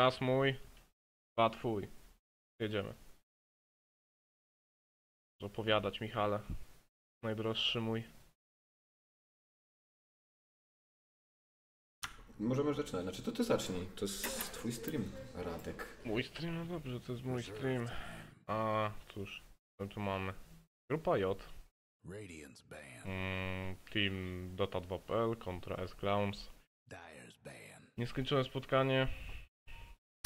Raz mój, dwa twój. Jedziemy. Opowiadać Michale. Najdroższy mój. Możemy zaczynać. Znaczy to ty zacznij. To jest twój stream, Radek. Mój stream, no dobrze, to jest mój stream. A, cóż, co tu mamy? Grupa J. Mm, team Dota 2.pl kontra S-Clowns. Nieskończone spotkanie.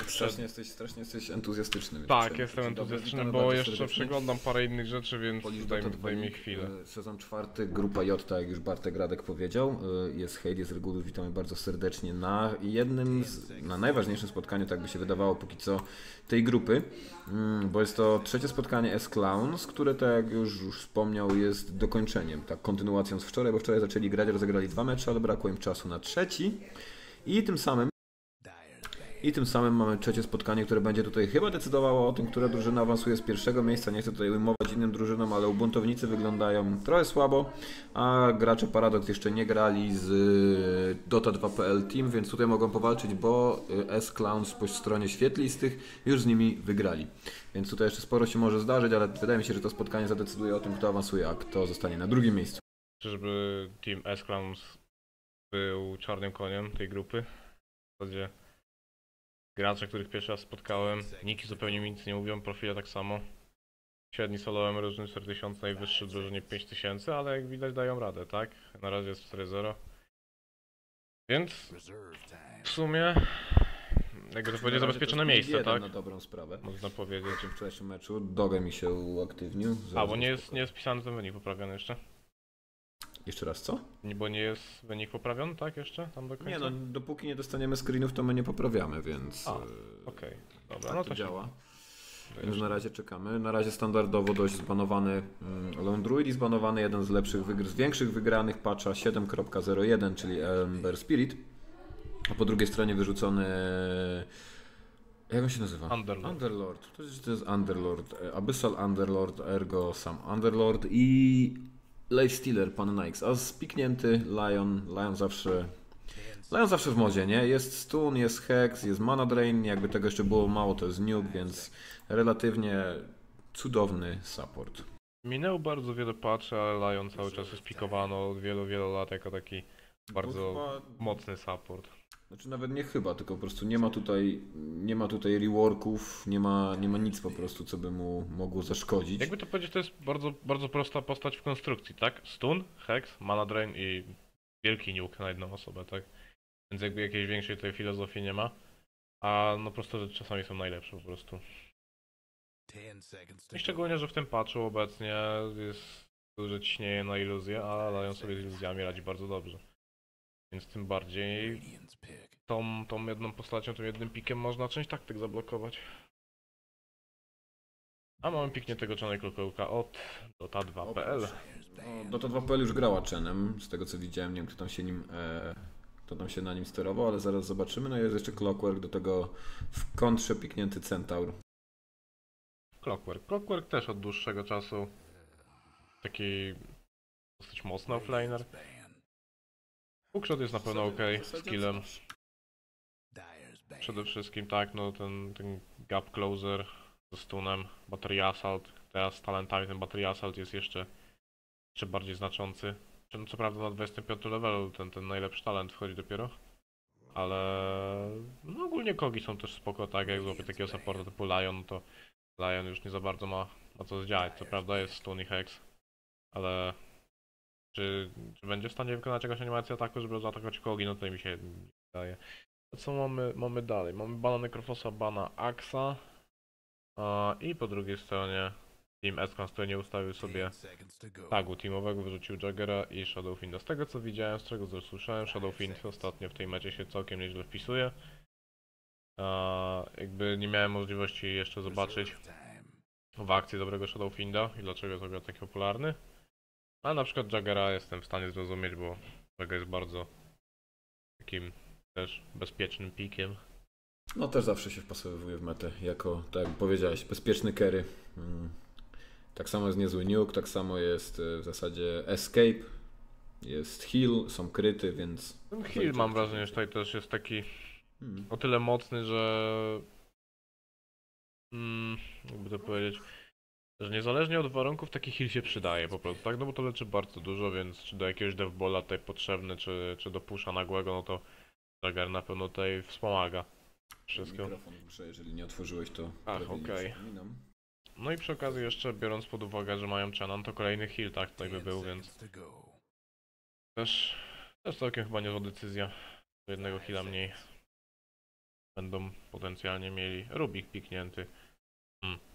Strasznie jesteś, strasznie jesteś entuzjastyczny. więc Tak, jestem entuzjastyczny, bo jeszcze serdecznie. przeglądam parę innych rzeczy, więc Polish daj, daj mi 2 chwilę. e, Sezon czwarty, grupa J, tak jak już Bartek Radek powiedział. e, Jest hejt, jest Regulus, witamy bardzo serdecznie na jednym, z, na najważniejszym spotkaniu, tak by się wydawało póki co, tej grupy. Mm, Bo jest to trzecie spotkanie S-Clowns, które tak jak już, już wspomniał jest dokończeniem, tak kontynuacją z wczoraj, bo wczoraj zaczęli grać, rozegrali dwa mecze, ale brakło im czasu na trzeci. I tym samym. I tym samym mamy trzecie spotkanie, które będzie tutaj chyba decydowało o tym, która drużyna awansuje z pierwszego miejsca. Nie chcę tutaj ujmować innym drużynom, ale ubuntownicy wyglądają trochę słabo, a gracze Paradox jeszcze nie grali z y, Dota 2.pl Team, więc tutaj mogą powalczyć, bo y, S-Clowns po stronie świetlistych już z nimi wygrali. Więc tutaj jeszcze sporo się może zdarzyć, ale wydaje mi się, że to spotkanie zadecyduje o tym, kto awansuje, a kto zostanie na drugim miejscu. Czyżby Team S-Clowns był czarnym koniem tej grupy? W zasadzie gracze, których pierwszy raz spotkałem, niki zupełnie mi nic nie mówią, profile tak samo. Średni solo różny 4000, najwyższy w drużynie 5000, ale jak widać dają radę, tak? Na razie jest 4-0. Więc w sumie, jakby to powiedzieć, zabezpieczone miejsce, tak? Na dobrą sprawę. Można powiedzieć. W wczorajszym meczu Doge mi się uaktywnił. A, bo nie jest, nie jest pisany ten wynik poprawiony jeszcze? Jeszcze raz co? Bo nie jest wynik poprawiony, tak? Jeszcze? Tam do końca? Nie no, dopóki nie dostaniemy screenów, to my nie poprawiamy, więc e, Okej, dobra, tak no to, to się- działa. Więc jeszcze- na razie czekamy. Na razie standardowo dość zbanowany mm, Lone Druid i zbanowany jeden z lepszych, wygr- z większych wygranych patcha 7.01, czyli Ember Spirit. A po drugiej stronie wyrzucony... Jak on się nazywa? Underlord. Underlord. To jest, to jest Underlord. e, Abyssal Underlord, ergo sam Underlord i Life Stealer, pan Nikes. A spiknięty Lion. Lion zawsze Lion zawsze w modzie, nie? Jest stun, jest hex, jest mana drain, jakby tego jeszcze było mało, to jest nuke, więc relatywnie cudowny support. Minęło bardzo wiele patrzy, ale Lion cały czas jest pikowano od wielu, wielu lat jako taki bardzo mocny support. Znaczy nawet nie chyba, tylko po prostu nie ma tutaj, nie ma tutaj reworków, nie ma, nie ma nic po prostu, co by mu mogło zaszkodzić. Jakby to powiedzieć, to jest bardzo, bardzo prosta postać w konstrukcji, tak? Stun, hex, mana drain i wielki nuke na jedną osobę, tak? Więc jakby jakiejś większej tej filozofii nie ma. A no proste rzeczy czasami są najlepsze po prostu. 10 seconds to I szczególnie, że w tym patchu obecnie jest duże ciśnienie na iluzję, a Lion sobie z iluzjami radzi bardzo dobrze. Więc tym bardziej tą, tą jedną postacią, tym jednym pikiem można część taktyk zablokować. A mamy pikniętego Johnny Klokołka od Dota2.pl. Dyer's ban. No, Dota 2.pl już grała Chenem, z tego co widziałem, nie wiem kto tam się nim, e, kto tam się na nim sterował, ale zaraz zobaczymy. No i jest jeszcze Clockwork, do tego w kontrze piknięty Centaur. Clockwork. Clockwork też od dłuższego czasu taki dosyć mocny offlaner. Hookshot jest na pewno ok, skillem. Dyer's ban. Przede wszystkim tak, no ten, ten gap closer ze stunem, battery assault. Teraz z talentami ten battery assault jest jeszcze, jeszcze bardziej znaczący. No, co prawda na 25 levelu ten, ten najlepszy talent wchodzi dopiero. Ale no ogólnie kogi są też spoko, tak jak złapie takiego supporta typu Lion, to Lion już nie za bardzo ma, ma co zdziałać. Co prawda jest stun i hex, ale czy, czy będzie w stanie wykonać jakąś animację ataku, żeby zaatakować kogi, no to mi się wydaje. Co mamy, mamy dalej? Mamy bana Necrofosa, bana Axa a, i po drugiej stronie Team Escans, który nie ustawił sobie 10 seconds to go. tagu teamowego, wyrzucił Jaggera i Shadowfinda. Z tego co widziałem, z czego słyszałem, Shadowfind ostatnio w tej mecie się całkiem nieźle wpisuje. A, jakby nie miałem możliwości jeszcze zobaczyć w akcji dobrego Shadowfinda i dlaczego jest w ogóle taki popularny. A na przykład Jaggera jestem w stanie zrozumieć, bo Jagger jest bardzo takim też bezpiecznym pikiem. No też zawsze się wpasowuje w metę, jako, tak jak powiedziałeś, bezpieczny carry. Mm. Tak samo jest niezły nuke, tak samo jest e, w zasadzie escape, jest heal, są kryty, więc... Ten heal mam wrażenie, że tutaj też jest taki Hmm. o tyle mocny, że. Mm, jakby to powiedzieć. Że niezależnie od warunków taki heal się przydaje po prostu, tak? No bo to leczy bardzo dużo, więc czy do jakiegoś devbola tutaj potrzebny, czy, czy do pusza nagłego, no to Jagger na pewno tutaj wspomaga wszystko. Mikrofon muszę, jeżeli nie otworzyłeś to. Ach, okej. przypominam. No i przy okazji jeszcze biorąc pod uwagę, że mają Chenan, to kolejny heal tak tutaj by 10 był, więc też, też całkiem chyba niezła decyzja. Do jednego heala mniej będą potencjalnie mieli. Rubik piknięty. Time.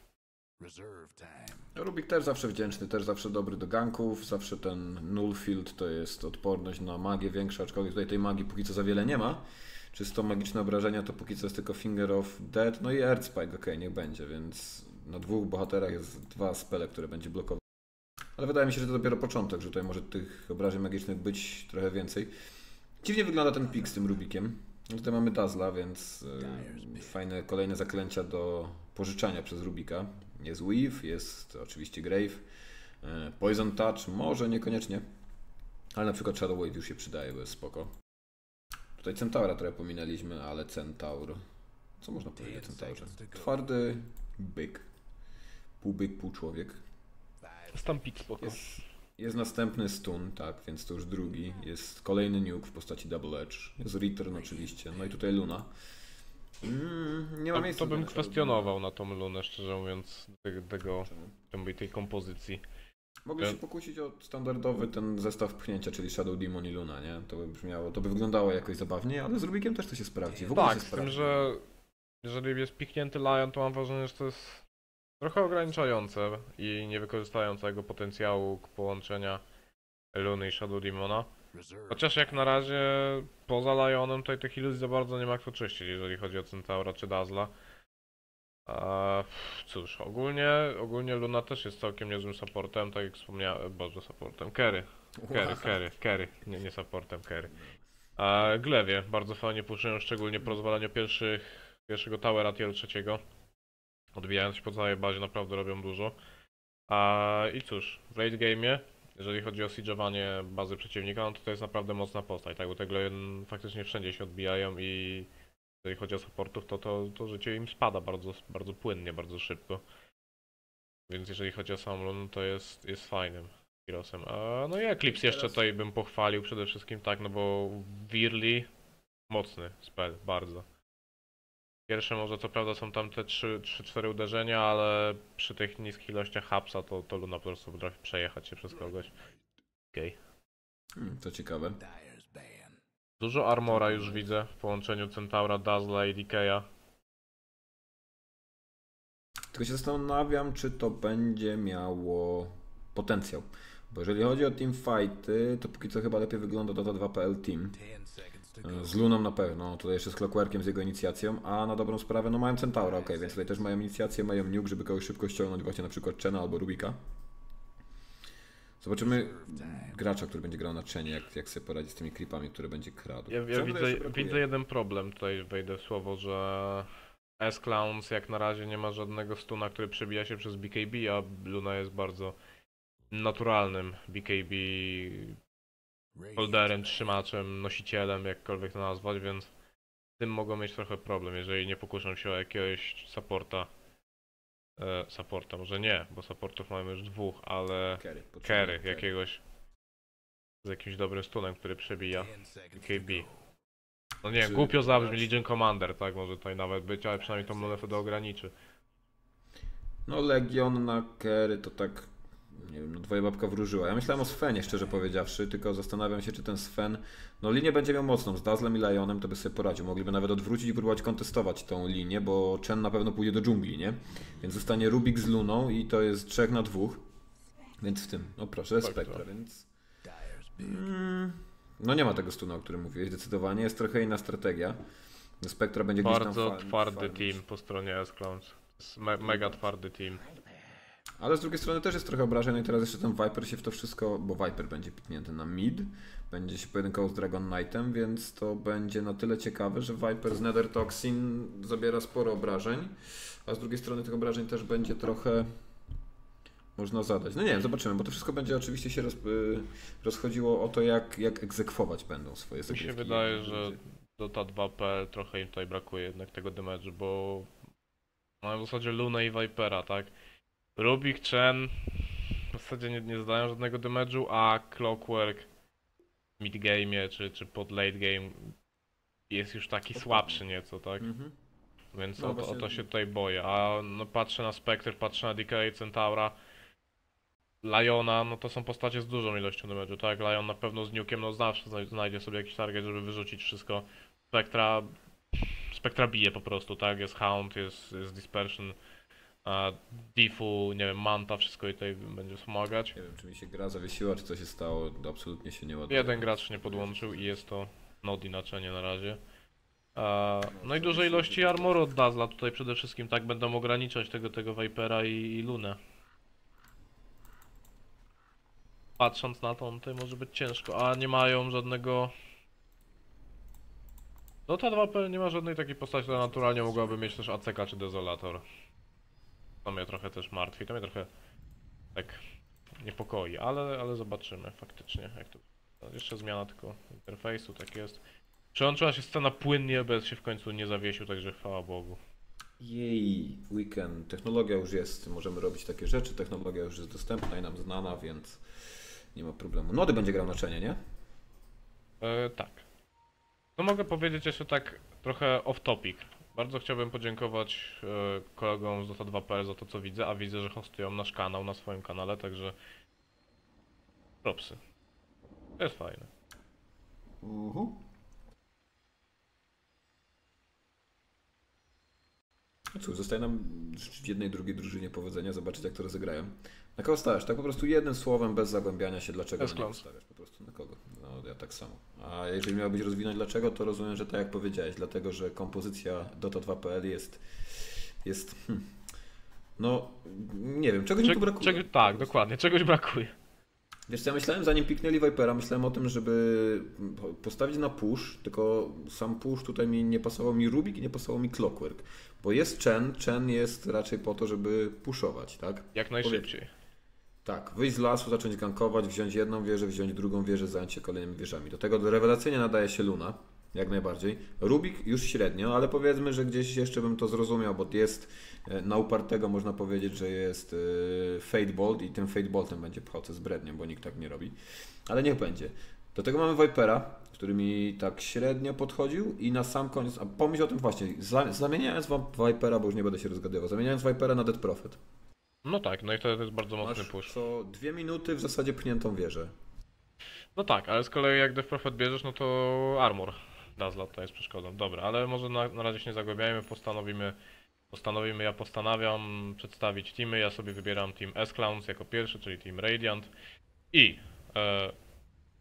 Rubik też zawsze wdzięczny, też zawsze dobry do ganków, zawsze ten Nullfield to jest odporność na magię większa, aczkolwiek tutaj tej magii póki co za wiele nie ma. Czysto magiczne obrażenia to póki co jest tylko Finger of Death, no i Earthspike, okej, niech będzie, więc na dwóch bohaterach jest dwa spele, które będzie blokować. Ale wydaje mi się, że to dopiero początek, że tutaj może tych obrażeń magicznych być trochę więcej. Dziwnie wygląda ten pik z tym Rubikiem. No tutaj mamy Dazzla, więc e, fajne kolejne zaklęcia do pożyczania przez Rubika. Jest Weave, jest oczywiście Grave, e, Poison Touch, może niekoniecznie, ale na przykład Shadow Wave już się przydaje, bo jest spoko. Tutaj Centaura trochę pominęliśmy, ale Centaur... Co można powiedzieć o Centaurze? Twardy byk. Pół byk, pół człowiek. Stampik spoko. Jest, jest następny stun, tak, więc to już drugi. Jest kolejny nuke w postaci Double Edge. Jest Return oczywiście, no i tutaj Luna. Mm, nie ma To, miejsca to bym kwestionował na tą lunę, szczerze mówiąc, tego, tego tej, kompozycji. Mogli się pokusić o standardowy ten zestaw pchnięcia, czyli Shadow Demon i Luna, nie? To by brzmiało, to by wyglądało jakoś zabawnie, ale z Rubikiem też to się sprawdzi. W ogóle Tak, się z tym, sprawdzi. że jeżeli jest piknięty Lion, to mam wrażenie, że to jest trochę ograniczające i nie wykorzystające jego potencjału połączenia Luny i Shadow Demona. Chociaż jak na razie poza Lionem tutaj tych iluzji za bardzo nie ma kto czyścić, jeżeli chodzi o Centaura czy Dazzla. A, cóż, ogólnie, ogólnie Luna też jest całkiem niezłym supportem, tak jak wspomniałem, boże supportem, Kerry, Kerry, Kerry, Kerry, nie, nie supportem, Kerry. A Glewie bardzo fajnie puszują, szczególnie po rozwalaniu pierwszych, pierwszego towera tier trzeciego. Odbijając się po całej bazie naprawdę robią dużo. A i cóż, w late game'ie, jeżeli chodzi o siege'owanie bazy przeciwnika, no to to jest naprawdę mocna postać, tak, bo te faktycznie wszędzie się odbijają i jeżeli chodzi o supportów, to, to, to życie im spada bardzo, bardzo płynnie, bardzo szybko. Więc jeżeli chodzi o sam Lun, to jest, jest fajnym Heroesem. A, no i Eclipse jeszcze tutaj bym pochwalił przede wszystkim, tak, no bo Wirli mocny spell, bardzo. Pierwsze może co prawda są tam te 3-4 uderzenia, ale przy tych niskich ilościach hapsa to, to Luna po prostu potrafi przejechać się przez kogoś. Okej. Hmm, to ciekawe. Dużo armora już widzę w połączeniu Centaura, Dazzla i Decaya. Tylko się zastanawiam, czy to będzie miało potencjał. Bo jeżeli chodzi o teamfighty, to póki co chyba lepiej wygląda Dota 2.pl Team. 10 seconds to E, go. Z Luną na pewno, tutaj jeszcze z Clockworkiem, z jego inicjacją, a na dobrą sprawę, no mają Centaura, ok, więc tutaj też mają inicjację, mają nuke, żeby kogoś szybko ściągnąć, właśnie na przykład Chena albo Rubika. Zobaczymy gracza, który będzie grał na Chenie, jak, jak sobie poradzi z tymi creepami, które będzie kradł. Ja, ja widzę, widzę jeden problem, tutaj wejdę w słowo, że S-Clowns jak na razie nie ma żadnego stuna, który przebija się przez BKB, a Luna jest bardzo naturalnym BKB holderem, trzymaczem, nosicielem, jakkolwiek to nazwać, więc z tym mogą mieć trochę problem, jeżeli nie pokuszą się o jakiegoś supporta. E, supporta, może nie, bo supportów mamy już dwóch, ale Kerry. jakiegoś z jakimś dobrym stunem, który przebija. 10 seconds BKB. to go. No nie, Czy głupio zabrzmi Legion Commander, tak może tutaj nawet być, ale przynajmniej tą wtedy ograniczy. No Legion na Kerry to tak, nie wiem, no dwoje babka wróżyła. Ja myślałem o Svenie, szczerze powiedziawszy, tylko zastanawiam się, czy ten Sven, no linię będzie miał mocną, z Dazzlem i Lionem to by sobie poradził. Mogliby nawet odwrócić i próbować kontestować tą linię, bo Chen na pewno pójdzie do dżungli, nie? Więc zostanie Rubik z Luną i to jest trzech na dwóch. Więc w tym, no proszę, tak. więc... Mm, no nie ma tego stuna, o którym mówiłeś, zdecydowanie. Jest trochę inna strategia. Spectra będzie gdzieś tam Bardzo twardy team po stronie S-Clowns. Me mega twardy team. Ale z drugiej strony też jest trochę obrażeń, no i teraz jeszcze ten Viper się w to wszystko, bo Viper będzie piknięty na mid, będzie się pojedynkował z Dragon Knightem, więc to będzie na tyle ciekawe, że Viper z Nether Toxin zabiera sporo obrażeń, a z drugiej strony tych obrażeń też będzie trochę można zadać. No nie wiem, zobaczymy, bo to wszystko będzie oczywiście się roz, y, rozchodziło o to, jak, jak egzekwować będą swoje Mi się zagrywki. wydaje, że Dota 2.pl trochę im tutaj brakuje jednak tego damage'u, bo mają w zasadzie Lunę i Vipera, tak? Rubik, Chen w zasadzie nie, nie zdają żadnego damage'u, a Clockwork w midgame'ie czy, czy pod late game jest już taki słabszy nieco, tak? Mhm. Więc No o, to, o to się tutaj boję. A no patrzę na Spectre, patrzę na DK, Centaura, Liona, no to są postacie z dużą ilością damage'u, tak? Lion na pewno z Nukiem, no zawsze znaj- znajdzie sobie jakiś target, żeby wyrzucić wszystko. Spectra, Spectra bije po prostu, tak? Jest Hound, jest, jest Dispersion, a Diffu, nie wiem, Manta, wszystko i tutaj będzie wspomagać. Nie wiem, czy mi się gra zawiesiła, czy co się stało, absolutnie się nie ładuje. Jeden gracz nie podłączył i jest to Nodi na czenie na razie. E, no i duże ilości armoru od Dazzla tutaj przede wszystkim, tak będą ograniczać tego, tego Vipera i, i Lunę. Patrząc na to, no tutaj może być ciężko, a nie mają żadnego... No ta 2P nie ma żadnej takiej postaci, która naturalnie mogłaby mieć też ACK czy Desolator. To mnie trochę też martwi, to mnie trochę tak niepokoi, ale, ale zobaczymy faktycznie jak to Jeszcze zmiana tylko interfejsu, tak jest. Przełączyła się scena płynnie, bez się w końcu nie zawiesił, także chwała Bogu. Jej, weekend. Technologia już jest, możemy robić takie rzeczy, technologia już jest dostępna i nam znana, więc nie ma problemu. Nody będzie grał na czenie, nie? E, tak. No mogę powiedzieć jeszcze tak trochę off topic. Bardzo chciałbym podziękować e, kolegom z Dota2.pl za to co widzę, a widzę, że hostują nasz kanał na swoim kanale, także propsy. To jest fajne. Uhu. No cóż, zostaje nam w jednej, drugiej drużynie powodzenia, zobaczyć jak to rozegrają. Na kogo stawiasz? Tak po prostu jednym słowem, bez zagłębiania się, dlaczego klątw. stawiasz? Po prostu na kogo? Ja tak samo. A jeżeli miałbyś rozwinąć dlaczego, to rozumiem, że tak jak powiedziałeś, dlatego, że kompozycja Dota 2.pl jest, jest hmm, no nie wiem, czegoś mi tu brakuje. czego- tak, dokładnie, czegoś brakuje. Wiesz co, ja myślałem, zanim piknęli Vipera, myślałem o tym, żeby postawić na push, tylko sam push tutaj mi nie pasował mi Rubik i nie pasował mi Clockwork. Bo jest Chen, Chen jest raczej po to, żeby pushować, tak? Jak najszybciej. Tak, wyjść z lasu, zacząć gankować, wziąć jedną wieżę, wziąć drugą wieżę, zająć się kolejnymi wieżami. Do tego rewelacyjnie nadaje się Luna, jak najbardziej. Rubik już średnio, ale powiedzmy, że gdzieś jeszcze bym to zrozumiał, bo jest e, na upartego można powiedzieć, że jest e, Fate Bolt i tym Fate Boltem będzie pchał, jest brednią, bo nikt tak nie robi. Ale niech będzie. Do tego mamy Vipera, który mi tak średnio podchodził i na sam koniec, a pomyśl o tym właśnie, za- zamieniając Vipera, bo już nie będę się rozgadywał, zamieniając Vipera na Dead Prophet. No tak, no i to jest bardzo mocny Masz push. co dwie minuty w zasadzie pchniętą wieżę. No tak, ale z kolei jak Death Prophet bierzesz, no to armor Dazzla tutaj jest przeszkodą. Dobra, ale może na, na razie się nie zagłębiajmy, postanowimy, postanowimy, ja postanawiam przedstawić teamy, ja sobie wybieram team S-Clowns jako pierwszy, czyli team Radiant i e,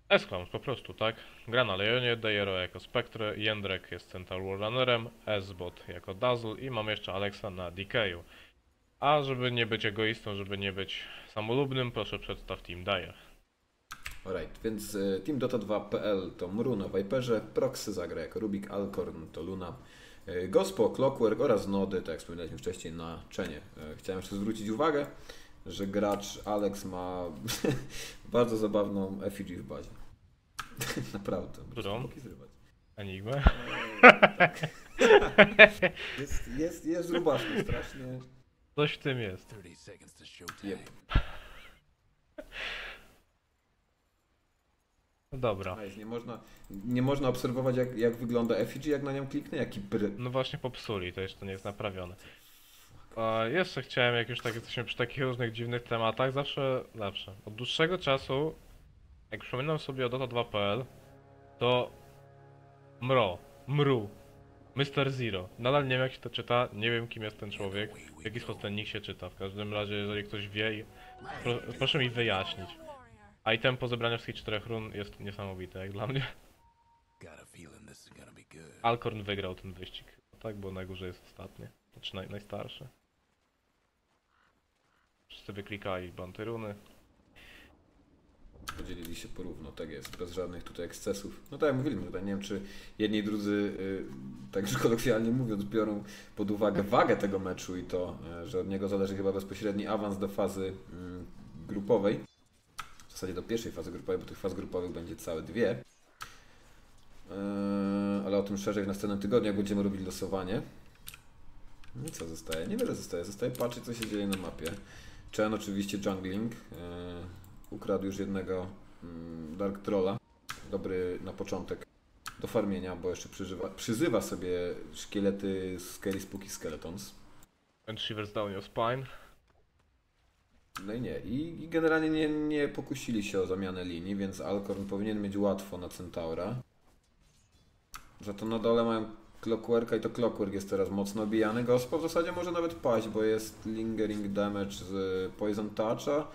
S-Clowns po prostu, tak? Gra na Leonie, Dejero jako Spectre, Jędrek jest Central Warrunnerem, S-Bot jako Dazzle i mam jeszcze Alexa na DK-u. A żeby nie być egoistą, żeby nie być samolubnym, proszę przedstaw team Dire. Alright, więc e, Team Dota 2.pl to Mru na Viperze, Proxy zagra jako Rubik, Alcorn to Luna, e, Gospo, Clockwork oraz Nody, tak jak wspominaliśmy wcześniej, na Czenie. E, Chciałem jeszcze zwrócić uwagę, że gracz Alex ma bardzo zabawną effigy w bazie. Naprawdę. Którą? Enigmę. Jest, jest, jest rubaszny, strasznie. Coś w tym jest. 30 seconds to showtime. Yep. No dobra. Nice. Nie, można, nie można obserwować jak, jak wygląda effigy, jak na nią kliknę, jaki bry. No właśnie popsuli, to jeszcze nie jest naprawione. A jeszcze chciałem, jak już tak jesteśmy przy takich różnych dziwnych tematach, zawsze, zawsze, od dłuższego czasu, jak przypominam sobie o Dota 2.pl, to Mro, Mru, Mr. Zero. Nadal nie wiem jak się to czyta, nie wiem kim jest ten człowiek, w jaki sposób nick się czyta. W każdym razie, jeżeli ktoś wie, pro, proszę mi wyjaśnić. A i tempo zebrania wszystkich czterech run jest niesamowite, jak dla mnie. Alcorn wygrał ten wyścig, tak? Bo na górze jest ostatni, znaczy naj, najstarszy. Wszyscy wyklikali bantyruny. Podzielili się porówno, tak jest, bez żadnych tutaj ekscesów. No tak jak mówiliśmy tutaj, nie wiem czy jedni i drudzy, y, tak już kolokwialnie mówiąc, biorą pod uwagę wagę tego meczu i to, y, że od niego zależy chyba bezpośredni awans do fazy y, grupowej. W zasadzie do pierwszej fazy grupowej, bo tych faz grupowych będzie całe dwie. Y, ale o tym tym szerzej w następnym tygodniu, jak będziemy robili losowanie. No i co zostaje? Niewiele zostaje. Zostaje patrzeć, co się dzieje na mapie. Chen oczywiście jungling. Ukradł już jednego mm, Dark Trolla. Dobry na początek do farmienia, bo jeszcze przyzywa, przyzywa sobie szkielety Scary Spooky Skeletons. And Shivers down your spine. No i nie. I, i generalnie nie, nie pokusili się o zamianę linii, więc Alcorn powinien mieć łatwo na Centaura. Za to na dole mają Clockworka i to Clockwork jest teraz mocno obijany. Gospo w zasadzie może nawet paść, bo jest lingering damage z Poison Toucha.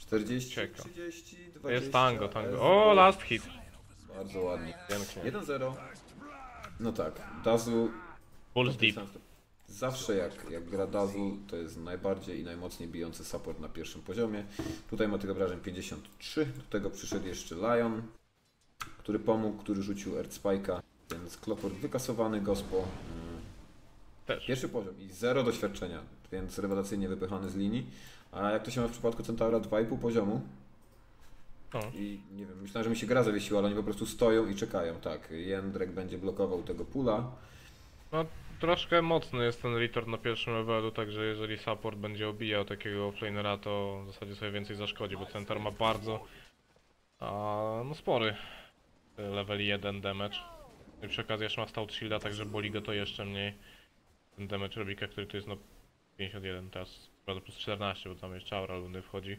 40, Cieka. 30, 20. Jest tango, tango. O, last hit. Bardzo ładnie. Pięknie. 1-0. No tak, Dazu Pulse deep. Zawsze jak, jak gra Dazu, to jest najbardziej i najmocniej bijący support na pierwszym poziomie. Tutaj ma tych obrażeń 53, do tego przyszedł jeszcze Lion, który pomógł, który rzucił Earth Spike'a, więc Clockwork wykasowany, Gospo. mm, Też. Pierwszy poziom i zero doświadczenia, więc rewelacyjnie wypychany z linii. A jak to się ma w przypadku Centaura 2,5 poziomu? No. I nie wiem, myślałem, że mi się gra zawiesiła, ale oni po prostu stoją i czekają. Tak, Jędrek będzie blokował tego pula. No, troszkę mocny jest ten return na pierwszym levelu, także jeżeli support będzie obijał takiego offlanera, to w zasadzie sobie więcej zaszkodzi, bo center ma bardzo, a, no spory level 1 damage. I przy okazji jeszcze ma stout shielda, także boli go to jeszcze mniej. Ten damage Robika, który tu jest no 51, teraz prawda plus 14, bo tam jeszcze aura luny wchodzi.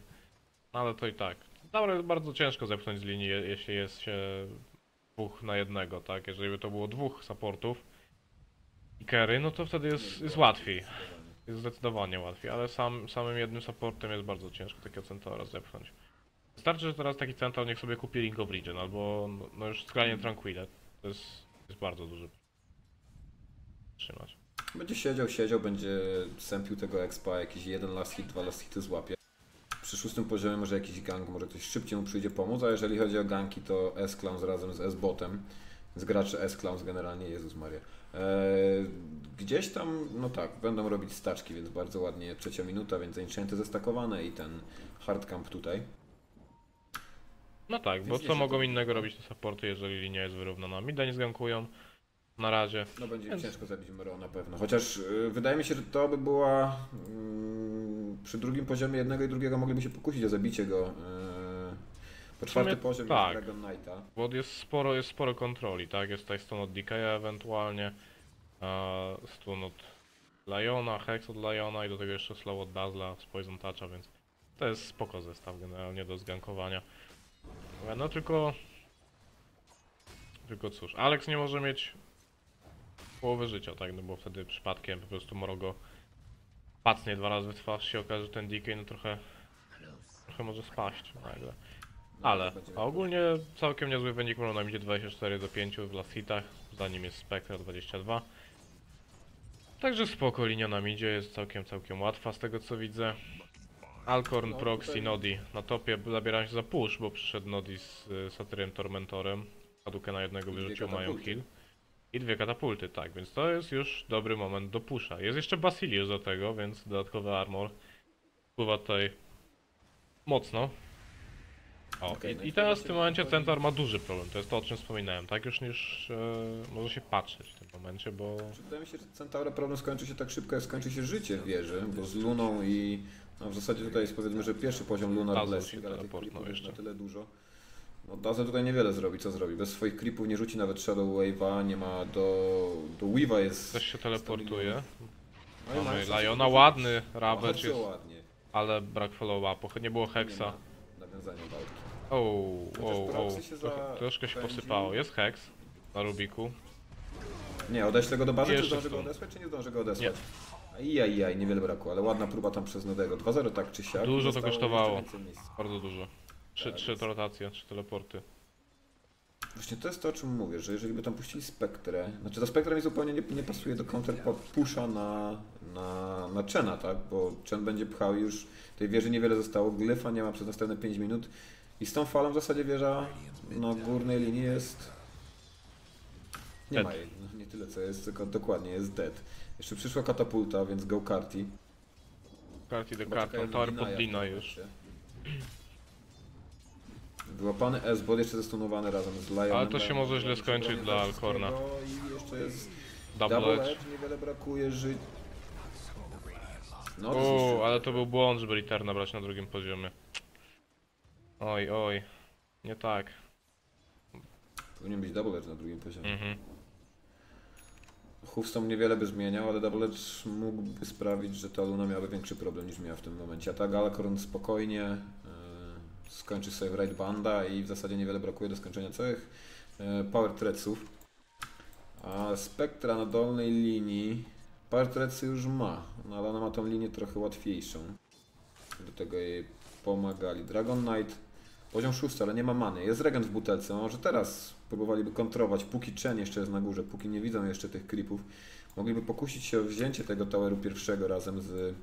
No ale to i tak. Dobra, bardzo ciężko zepchnąć z linii, je- jeśli jest się dwóch na jednego, tak? Jeżeli by to było dwóch supportów, i carry, no to wtedy jest, jest łatwiej. Jest zdecydowanie łatwiej, ale sam, samym jednym supportem jest bardzo ciężko takiego centaura zepchnąć. Wystarczy, że teraz taki centaur niech sobie kupi Ring of Legion, albo no, no już skrajnie Tranquillet. To jest, jest bardzo duży. Trzymać. Będzie siedział, siedział, będzie sępił tego expa, jakiś jeden last hit, dwa last hity złapie. Przy szóstym poziomie może jakiś gang, może ktoś szybciej mu przyjdzie pomóc, a jeżeli chodzi o ganki, to S-Clowns razem z S-Botem, z graczy S-Clowns generalnie, Jezus Maria. Eee, gdzieś tam, no tak, będą robić staczki, więc bardzo ładnie trzecia minuta, więc enchanty zestakowane i ten hardcamp tutaj. No tak, bo Więc co nie, że mogą to- innego robić te supporty, jeżeli linia jest wyrównana? Mida nie zgankują. Na razie. No będzie Więc- ciężko zabić Mero na pewno. Chociaż y, wydaje mi się, że to by była mm, przy drugim poziomie jednego i drugiego mogliby się pokusić o zabicie go. y, po czwarty poziom tak. jest Dragon Knighta. Bo jest sporo, jest sporo kontroli, tak? Jest tutaj stun od Decaya ewentualnie, a stun od Liona, Hex od Liona i do tego jeszcze slow od Dazzla z Poison Toucha, więc to jest spoko zestaw generalnie do zgankowania. No tylko... Tylko cóż, Alex nie może mieć połowy życia, tak? No bo wtedy przypadkiem po prostu Morogo pacnie dwa razy w twarz się okaże, że ten DK no trochę... Trochę może spaść nagle. Ale a ogólnie całkiem niezły wynik mam na midzie 24 do 5 w last hitach, za nim jest Spectre 22. Także spoko, linia na midzie jest całkiem, całkiem łatwa z tego co widzę. Alcorn, No, Proxy, tutaj- Nodi na topie zabieram się za push, bo przyszedł Nodi z y, Satyrem Tormentorem. Hadouken na jednego wyrzucił, mają katapulty. I dwie katapulty, tak, więc to jest już dobry moment do pusha. Jest jeszcze Basilius do tego, więc dodatkowy armor wpływa tutaj mocno. O, no i, i i teraz w tym momencie Centaur ma duży problem, to jest to o czym wspominałem, tak? Już, już e, może się patrzeć w tym momencie, bo Wydaje mi się, że Centaura problem skończy się tak szybko, jak skończy się życie w wieży, bo z Luną i no w zasadzie tutaj jest powiedzmy, że pierwszy poziom Blessing, się ale tych jest na jeszcze. tyle dużo. No Dazzle tutaj niewiele zrobi, co zrobi? Bez swoich creepów nie rzuci nawet Shadow Wave'a, nie ma do... do Weave'a jest... ktoś się teleportuje. No Mamy Liona, ładny Ravage jest, ładnie. ale brak follow-upu, nie było Nie Hexa. ma nawiązania walki. O, Chociaż o, o, Proxy się trochę, troszkę się posypało. Jest Hex na Rubiku. Nie, odeślę go do bazy, czy zdążę go odesłać, czy nie zdążę go odesłać? Ijaj, niewiele brakło, ale ładna próba tam przez Nodego. 2-0 tak czy siak. Dużo to kosztowało. Bardzo dużo. Trzy, Tak, trzy rotacje, trzy teleporty. Właśnie to jest to, o czym mówię, że jeżeli by tam puścili Spektrę, znaczy ta Spektra mi zupełnie nie, nie pasuje do counter pusha na, na, na Chena, tak? Bo Chen będzie pchał już, tej wieży niewiele zostało, Glyfa nie ma przez następne 5 minut i z tą falą w zasadzie wieża na górnej linii jest... Nie Dead. ma jej, no, nie tyle co jest, tylko dokładnie jest dead. Jeszcze przyszła katapulta, więc go karti. Karty do tower Dinaja pod tym już. momencie. Wyłapany S-bot jeszcze zestunowany razem z Lionem. Ale to się może źle skończyć dla Alcorna. I jeszcze jest Double, edge. edge, niewiele brakuje żyć. No, Uuu, ale to był błąd, żeby Returna brać na drugim poziomie. Oj, oj. Nie tak. Powinien być double edge na drugim poziomie. Mhm. Hoofstone niewiele by zmieniał, ale Double Edge mógłby sprawić, że ta Luna miałaby większy problem niż miała w tym momencie. A tak Alacorn spokojnie yy, skończy sobie w Raid Banda i w zasadzie niewiele brakuje do skończenia całych yy, Power Threadsów. A Spectra na dolnej linii Power Threadsy już ma, no ale ona ma tą linię trochę łatwiejszą. Do tego jej pomagali. Dragon Knight Poziom szósty, ale nie ma many. Jest regent w butelce. Może teraz próbowaliby kontrować, póki Chen jeszcze jest na górze, póki nie widzą jeszcze tych creepów. Mogliby pokusić się o wzięcie tego toweru pierwszego razem z...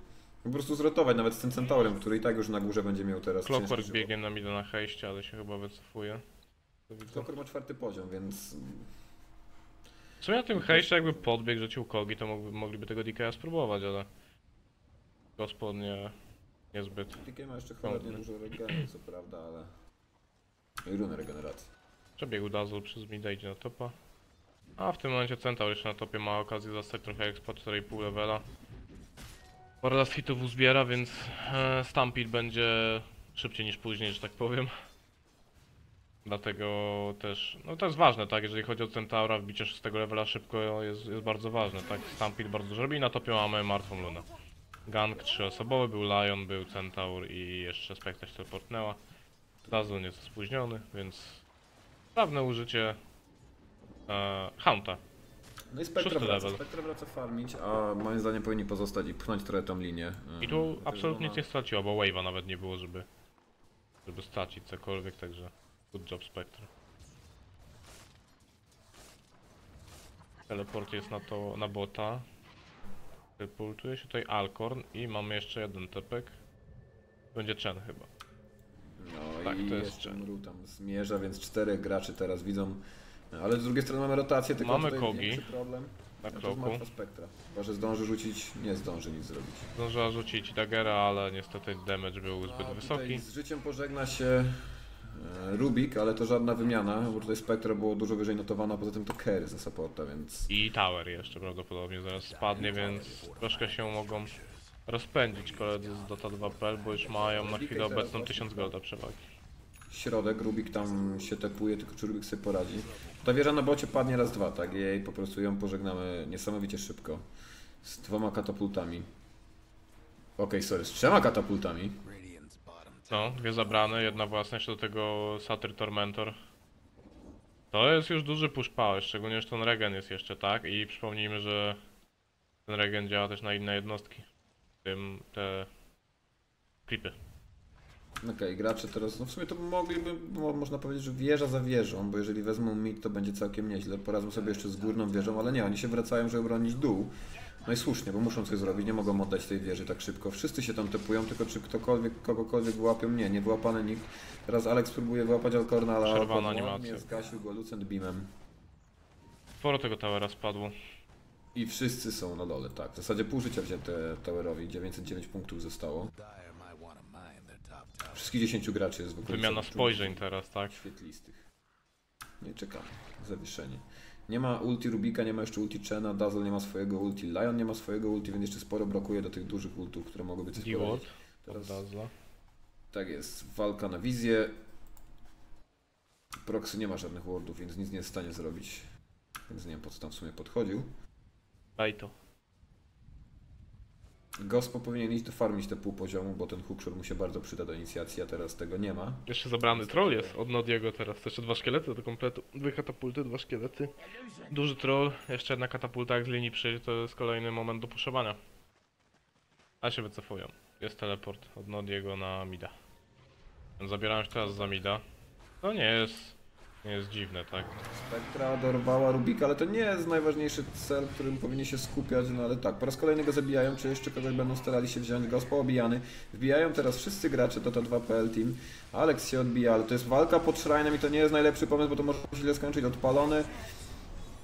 Po prostu zrotować nawet z tym centaurem, który i tak już na górze będzie miał teraz Clockwork biegiem nam idzie na hejście, ale się chyba wycofuje. Clockwork ma czwarty poziom, więc... Sumie na tym hejście jakby podbiegł, rzucił kogi, to mogli, mogliby tego DK'a spróbować, ale... Gospod nie... niezbyt. PK ma jeszcze cholernie dużo regenu, co prawda, ale... No i runę regeneracji. Przebiegł Dazzle przez mida, idzie na topa. A w tym momencie Centaur jeszcze na topie ma okazję zostać trochę expo 4,5 levela. Parę raz hitów uzbiera, więc e, Stampede będzie szybciej niż później, że tak powiem. Dlatego też, no to jest ważne, tak, jeżeli chodzi o Centaura, wbicie 6 levela szybko jest, jest bardzo ważne, tak, Stampede bardzo dużo robi i na topie mamy martwą lunę. Gang trzyosobowy, był Lion, był Centaur i jeszcze Spectre się teleportnęła. Dazzle nieco spóźniony, więc sprawne użycie e, Haunta. No i Szósty wraca. level. Spectra wraca farmić, a moim zdaniem powinni pozostać i pchnąć trochę tą linię. I Yy, tu chociaż absolutnie ona- nic nie straciła, bo wave'a nawet nie było, żeby żeby stracić cokolwiek, także good job Spectre. Teleport jest na to, na bota. Teleportuje się tutaj Alcorn i mamy jeszcze jeden tepek. Będzie Chen chyba. No Tak, i to jest jeszcze. Mru tam zmierza, więc czterech graczy teraz widzą. Ale z drugiej strony mamy rotację, tylko Mamy tutaj kogi większy problem. Na jest kroku. martwa spektra. Chyba, że zdąży rzucić, nie zdąży nic zrobić. Zdążyła rzucić daggera, ale niestety damage był zbyt A wysoki. Z życiem pożegna się e, Rubik, ale to żadna wymiana, bo tutaj spektra było dużo wyżej notowana, poza tym to Kerry za supporta, więc... I tower jeszcze prawdopodobnie zaraz spadnie, więc troszkę się mogą rozpędzić koledzy z Dota 2.pl, bo już mają na chwilę obecną 1000 golda przewagi. Środek, Rubik tam się tepuje, tylko czy Rubik sobie poradzi. Ta wieża na bocie padnie raz dwa, tak? Jej po prostu ją pożegnamy niesamowicie szybko. Z dwoma katapultami. Okej, sorry, z trzema katapultami. No, dwie zabrane, jedna własna jeszcze do tego Satyr Tormentor. To jest już duży push power, szczególnie, że ten regen jest jeszcze, tak? I przypomnijmy, że ten regen działa też na inne jednostki. W tym te klipy. Okej, gracze teraz, no w sumie to mogliby, mo, można powiedzieć, że wieża za wieżą, bo jeżeli wezmą mid, to będzie całkiem nieźle. Poradzą sobie jeszcze z górną wieżą, ale nie, oni się wracają, żeby bronić dół. No i słusznie, bo muszą coś zrobić, nie mogą oddać tej wieży tak szybko. Wszyscy się tam tepują, tylko czy ktokolwiek, kogokolwiek wyłapią? Nie, nie wyłapany nikt. Teraz Alex próbuje wyłapać Alcorna, ale Przerwana animacja. zgasił go Lucent Beamem. Sporo tego towera spadło. I wszyscy są na dole, tak. W zasadzie pół życia wzięte Towerowi, 909 punktów zostało. dire might want to mine their top tower. Wszystkich 10 graczy jest w ogóle. Wymiana spojrzeń teraz, tak? świetlistych. Nie czekamy. Zawieszenie. Nie ma ulti Rubika, nie ma jeszcze ulti Chena, Dazzle nie ma swojego ulti, Lion nie ma swojego ulti, więc jeszcze sporo brakuje do tych dużych ultów, które mogłyby coś Giwot poradzić. Teraz Dazzla. tak jest, walka na wizję. Proxy nie ma żadnych wardów, więc nic nie jest w stanie zrobić. Więc nie wiem po co tam w sumie podchodził. Daj to. Gospo powinien iść dofarmić te pół poziomu, bo ten hookshot mu się bardzo przyda do inicjacji, a teraz tego nie ma. Jeszcze zabrany troll jest od Nodiego teraz. Jeszcze dwa szkielety do kompletu. Dwie katapulty, dwa szkielety. Duży troll, jeszcze jedna katapulta jak z linii przyjdzie, to jest kolejny moment do puszowania. A się wycofują. Jest teleport od Nodiego na Mida. Więc Zabierałem się teraz za Mida. To nie jest... Nie jest dziwne, tak? Spektra dorwała Rubika, ale to nie jest najważniejszy cel, którym powinien się skupiać, no ale tak, po raz kolejny go zabijają, czy jeszcze kogoś będą starali się wziąć, Gospo obijany. Wbijają teraz wszyscy gracze Dota 2.pl Team. Alex się odbija, ale to jest walka pod Shrine'em i to nie jest najlepszy pomysł, bo to może źle skończyć. Odpalony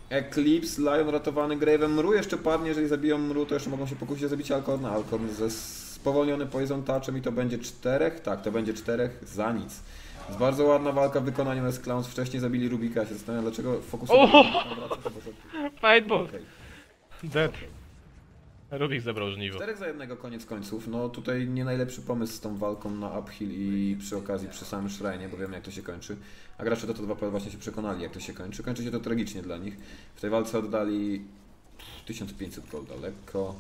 Eclipse, Lion ratowany Grave'em, Mru jeszcze padnie, jeżeli zabiją Mru, to jeszcze mogą się pokusić o zabicie Alcorna. Alcorn ze spowolniony Poison Touchem i to będzie czterech, tak, to będzie czterech za nic. Jest bardzo ładna walka w wykonaniu S-Clowns. Wcześniej zabili Rubika. Ja się zastanawiam, dlaczego fokusowali Fightball! Dead. Rubik zebrał żniwo. Czterech za jednego koniec końców. No tutaj nie najlepszy pomysł z tą walką na uphill i przy okazji przy samym shrine, bo wiemy jak to się kończy. A gracze Dota 2 właśnie się przekonali jak to się kończy. Kończy się to tragicznie dla nich. W tej walce oddali 1500 golda, lekko.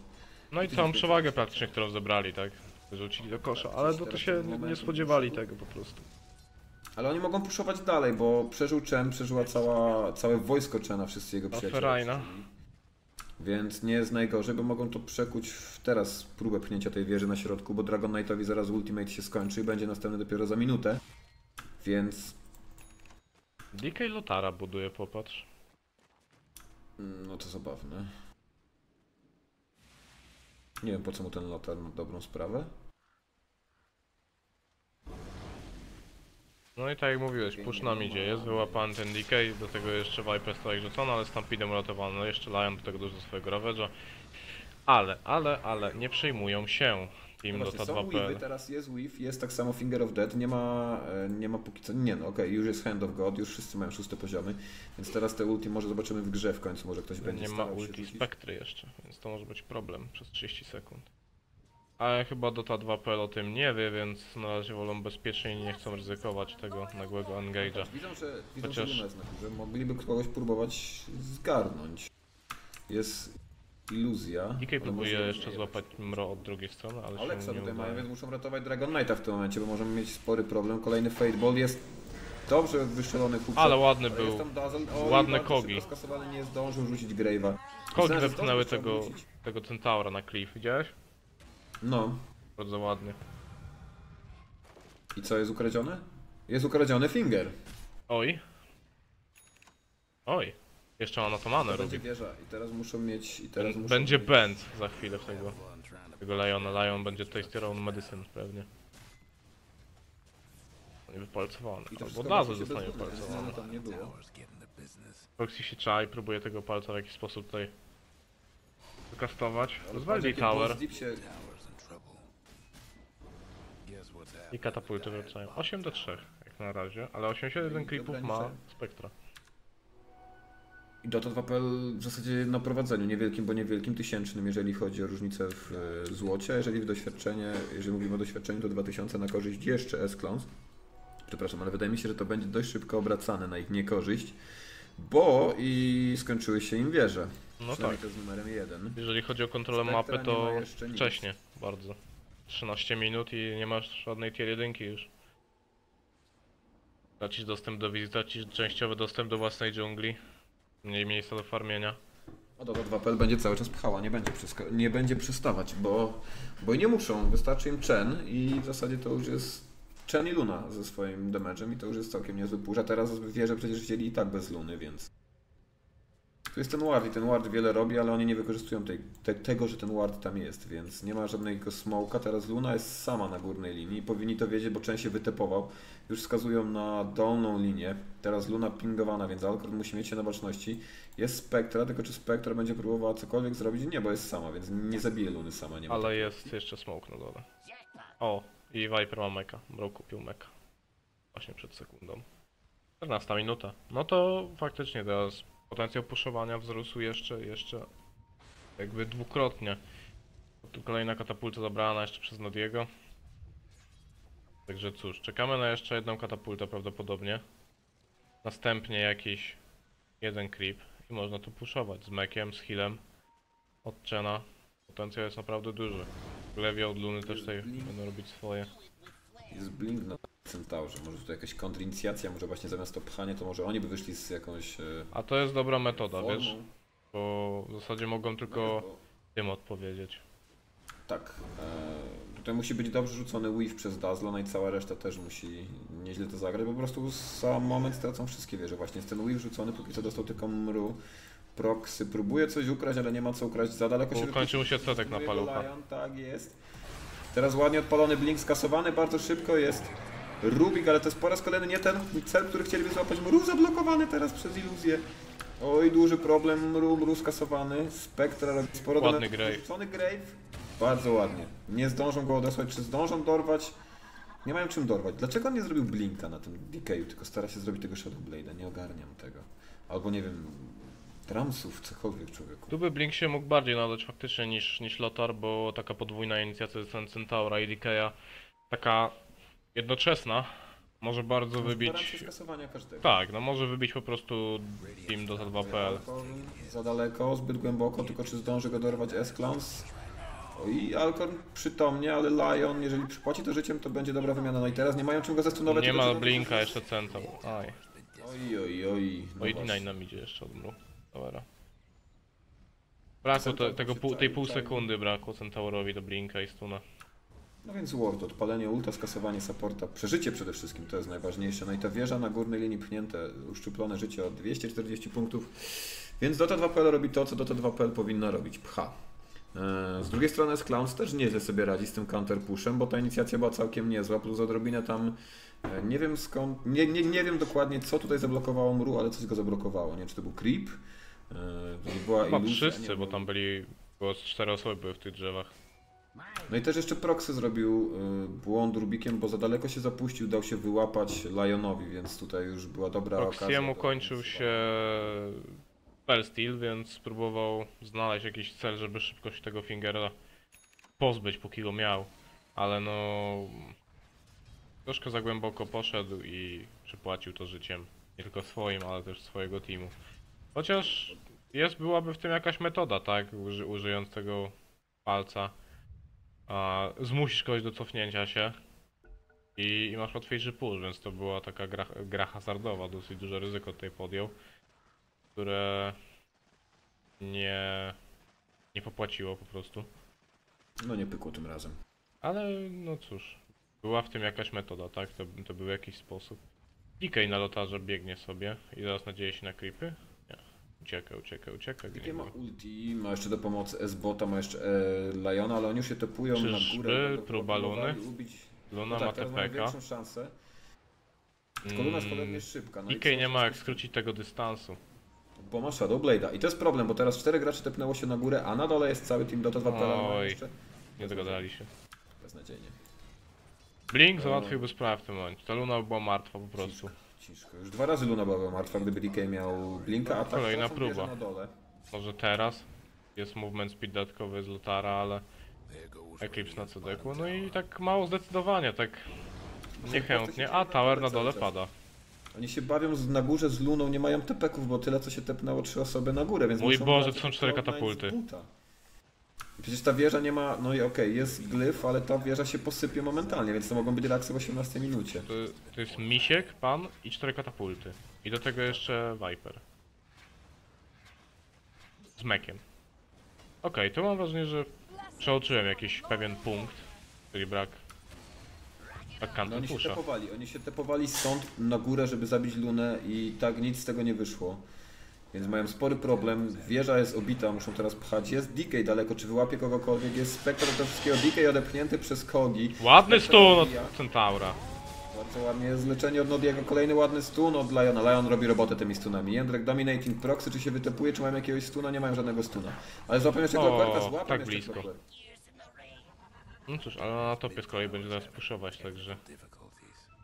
No i całą przewagę praktycznie, którą zebrali, tak? Rzucili do kosza, ale no to się nie spodziewali tego po prostu. Ale oni mogą puszować dalej, bo przeżył Chen, przeżyła cała, całe wojsko Chena, wszyscy jego przyjaciele. Więc nie jest najgorzej, bo mogą to przekuć w teraz próbę pchnięcia tej wieży na środku, bo Dragon Knightowi zaraz ultimate się skończy i będzie następny dopiero za minutę. Więc DK Lotara buduje, popatrz. mm, no to zabawne. Nie wiem po co mu ten lotar na dobrą sprawę. No i tak jak mówiłeś, push nam idzie, jest wyłapany ten DK, do tego jeszcze Viper Strike rzucony, ale Stampedem uratowany, no jeszcze Lion do tego dużo swojego Ravage'a. Ale, ale, ale, nie przejmują się Team No Dota są 2.pl. weavy, teraz jest weave, jest tak samo Finger of Death, nie ma, e, nie ma póki co, nie no okej, już jest Hand of God, już wszyscy mają szóste poziomy, więc teraz te ulti może zobaczymy w grze w końcu, może ktoś będzie Nie ma ulti. Spectry jeszcze, więc to może być problem przez 30 sekund. Ale chyba Dota 2.pl o tym nie wie, więc na razie wolą bezpiecznie i nie chcą ryzykować tego nagłego engage'a. Widzą, że, widzą, Chociaż- że górze, mogliby kogoś próbować zgarnąć. Jest iluzja. DK próbuje jeszcze złapać Mro od drugiej strony, ale Alexa się nie tutaj mają, więc muszą ratować Dragon Knighta w tym momencie, bo możemy mieć spory problem. Kolejny Fateball jest dobrze wystrzelony hookshot, Ale ładny ale był. O, Ładne kogi. skasowany, nie zdążył rzucić Grave'a. Kogi że wepchnęły tego, tego Centaura na cliff, widziałeś? No. Bardzo ładnie. I co jest ukradzione? Jest ukradziony Finger. Oj. Oj. Jeszcze ma na to manę robi. wieża i teraz muszą mieć... I teraz muszą Będzie mieć... bend za chwilę w tego, tego Liona. Lion będzie tutaj sterował medicine pewnie. Nie wypalcowany. Albo się zostanie wypalcowany. Proxy się cza i próbuje tego palca w jakiś sposób tutaj wykastować. Rozwali tower się... i katapulty wracają. 8 do 3 jak na razie, ale 81 I creepów ma. Spectra. I Dota 2.pl w zasadzie na prowadzeniu, niewielkim, bo niewielkim, tysięcznym, jeżeli chodzi o różnicę w e, złocie, a jeżeli w doświadczenie, jeżeli mówimy o doświadczeniu, to 2000 na korzyść jeszcze S-Clowns. Przepraszam, ale wydaje mi się, że to będzie dość szybko obracane na ich niekorzyść, bo i skończyły się im wieże. No tak. To z numerem 1. Jeżeli chodzi o kontrolę Spectra mapy, to wcześnie bardzo. 13 minut i nie masz żadnej tier 1 już. Tracisz dostęp do wizji, tracisz częściowy dostęp do własnej dżungli. Mniej miejsca do farmienia. O Dota 2.pl będzie cały czas pchała, nie będzie, nie będzie przystawać, bo, bo nie muszą, wystarczy im Chen i w zasadzie to już jest Chen i Luna ze swoim damage'em i to już jest całkiem niezły push, a teraz wieże przecież wzięli i tak bez Luny, więc... Tu jest ten ward i ten ward wiele robi, ale oni nie wykorzystują tej, te, tego, że ten ward tam jest, więc nie ma żadnego smoka. Teraz Luna jest sama na górnej linii. Powinni to wiedzieć, bo Chen się wytepował. Już wskazują na dolną linię. Teraz Luna pingowana, więc Alcor musi mieć się na baczności. Jest Spectra, tylko czy Spectra będzie próbowała cokolwiek zrobić? Nie, bo jest sama, więc nie zabije Luny sama. Nie ma Ale jest jeszcze smoke na dole. O, i Viper ma meka. Bro kupił meka. Właśnie przed sekundą. 14 minuta. No to faktycznie teraz potencjał puszowania wzrósł jeszcze, jeszcze jakby dwukrotnie. Tu kolejna katapulta zabrana jeszcze przez Nodiego. Także cóż, czekamy na jeszcze jedną katapultę prawdopodobnie. Następnie jakiś jeden creep i można tu puszować z mekiem, z healem od Chena. Potencjał jest naprawdę duży. Lewie od Luny też tutaj będą robić swoje. Jest blink na Centaurze. Może tu jakaś kontrinicjacja, może właśnie zamiast to pchanie, to może oni by wyszli z jakąś e, A to jest dobra metoda, formą. wiesz? Bo w zasadzie mogą tylko Bo- tym odpowiedzieć. Tak. E, tutaj musi być dobrze rzucony weave przez Dazzla, no i cała reszta też musi nieźle to zagrać, bo po prostu za moment stracą wszystkie wieże. Właśnie jest ten weave rzucony, póki co dostał tylko mru. Proxy próbuje coś ukraść, ale nie ma co ukraść za daleko się Kończył się setek na palucha. Lion, tak jest. Teraz ładnie odpalony blink skasowany, bardzo szybko jest Rubik, ale to jest po raz kolejny nie ten cel, który chcieliby złapać. Mru zablokowany teraz przez iluzję. Oj, duży problem, Mru, Mru skasowany. Spectra robi sporo Ładny. Grave. Grave. Bardzo ładnie. Nie zdążą go odesłać, czy zdążą dorwać? Nie mają czym dorwać. Dlaczego on nie zrobił Blinka na tym DK-u, tylko stara się zrobić tego Shadowblade'a? Nie ogarniam tego. Albo nie wiem, Tramsów, cokolwiek człowieku. Tu by Blink się mógł bardziej nadać faktycznie niż, niż Lotar, bo taka podwójna inicjacja Centaura i DK'a, taka jednoczesna, może bardzo wybić... Skasowania każdego. Tak, no może wybić po prostu Team Dota 2.pl. Alkorn za daleko, zbyt głęboko, tylko czy zdąży go dorwać S-Clowns? Oj, Alkorn przytomnie, ale Lion, jeżeli przypłaci to życiem, to będzie dobra wymiana. No i teraz nie mają czym go zestunować. Nie ma Blinka, jeszcze Centaur. Aj. Oj, oj, oj. I właśnie. D9 nam idzie jeszcze od mru. Dobra. Brakło te, tego pół, tej pół sekundy brakło Centaurowi do Blinka i Stuna. No więc Ward, odpalenie ulta, skasowanie supporta, przeżycie przede wszystkim, to jest najważniejsze. No i ta wieża na górnej linii pchnięte, uszczuplone życie o 240 punktów. Więc Dota 2.pl robi to, co Dota 2.pl powinna robić, pcha. Eee, Z drugiej strony Clowns też nieźle sobie radzi z tym counter pushem, bo ta inicjacja była całkiem niezła, plus odrobinę tam e, nie wiem skąd, nie, nie, nie wiem dokładnie co tutaj zablokowało Mru, ale coś go zablokowało. Nie wiem czy to był creep, to nie była Chyba iluzja, wszyscy, bo tam byli... Było cztery osoby były w tych drzewach. No i też jeszcze Proxy zrobił y, błąd Rubikiem, bo za daleko się zapuścił, dał się wyłapać Lionowi, więc tutaj już była dobra okazja. Proxiemu kończył się Spellsteel, więc spróbował znaleźć jakiś cel, żeby szybko się tego Fingera pozbyć, póki go miał. Ale no... Troszkę za głęboko poszedł i przypłacił to życiem. Nie tylko swoim, ale też swojego teamu. Chociaż jest, byłaby w tym jakaś metoda, tak? Uży, użyjąc tego palca. A, zmusisz kogoś do cofnięcia się. I, I masz łatwiejszy push, więc to była taka gra, gra hazardowa, dosyć duże ryzyko tutaj podjął, które nie, nie popłaciło po prostu. No nie pykło tym razem. Ale no cóż, była w tym jakaś metoda, tak? To, to był jakiś sposób. DK na lotarze biegnie sobie i zaraz nadzieje się na creepy. Nie. Ucieka, ucieka, ucieka. Jakie ma ulti, ma jeszcze do pomocy S-Bota, ma jeszcze e, Liona, ale oni już się tepują na Czyżby górę. będą próba Luny? Luna No ma tak, mają TPK. większą szansę. Tylko Luna jest cholernie szybka. No nie ma jak skrócić tego dystansu. Bo ma Shadowblade'a. I to jest problem, bo teraz czterech graczy tepnęło się na górę, a na dole jest cały team Dota 2 Oj. jeszcze. Nie dogadali się. Beznadziejnie. Blink załatwiłby sprawę w tym momencie. Ta Luna była martwa po prostu. Ciężko, ciężko. Już dwa razy Luna była martwa, gdyby DK miał Blinka, a tak Kolejna próba. na dole. Może teraz jest movement speed dodatkowy z Lotara, ale Eclipse na CDK. No i tak mało zdecydowanie, tak niechętnie. A tower na dole pada. Oni się bawią z, na górze z Luną, nie mają tepeków, bo tyle co się tepnęło trzy osoby na górę, więc Mój Boże, to są cztery Cloud9 z katapulty. Przecież ta wieża nie ma, no i okej, jest glyf, ale ta wieża się posypie momentalnie, więc to mogą być reakcje w 18 minucie. To, to jest misiek, pan i cztery katapulty. I do tego jeszcze Viper. Z mekiem. Okej, to mam wrażenie, że przeoczyłem jakiś pewien punkt, czyli brak... No oni się pusha. tepowali, oni się tepowali stąd na górę, żeby zabić Lunę i tak nic z tego nie wyszło. Więc mają spory problem, wieża jest obita, muszą teraz pchać. Jest DK daleko, czy wyłapie kogokolwiek, jest Spectre do wszystkiego, DK odepchnięty przez Kogi. Ładny stun od Centaura. Bardzo ładnie jest leczenie od Nodiego, kolejny ładny stun od Liona. Lion robi robotę tymi stunami. Jędrek dominating proxy, czy się wytepuje, czy mają jakiegoś stuna? Nie mają żadnego stuna. Ale złapią jeszcze Clockworka, złapią tak blisko. Clockwork. No cóż, ale na topie z kolei będzie teraz puszować, także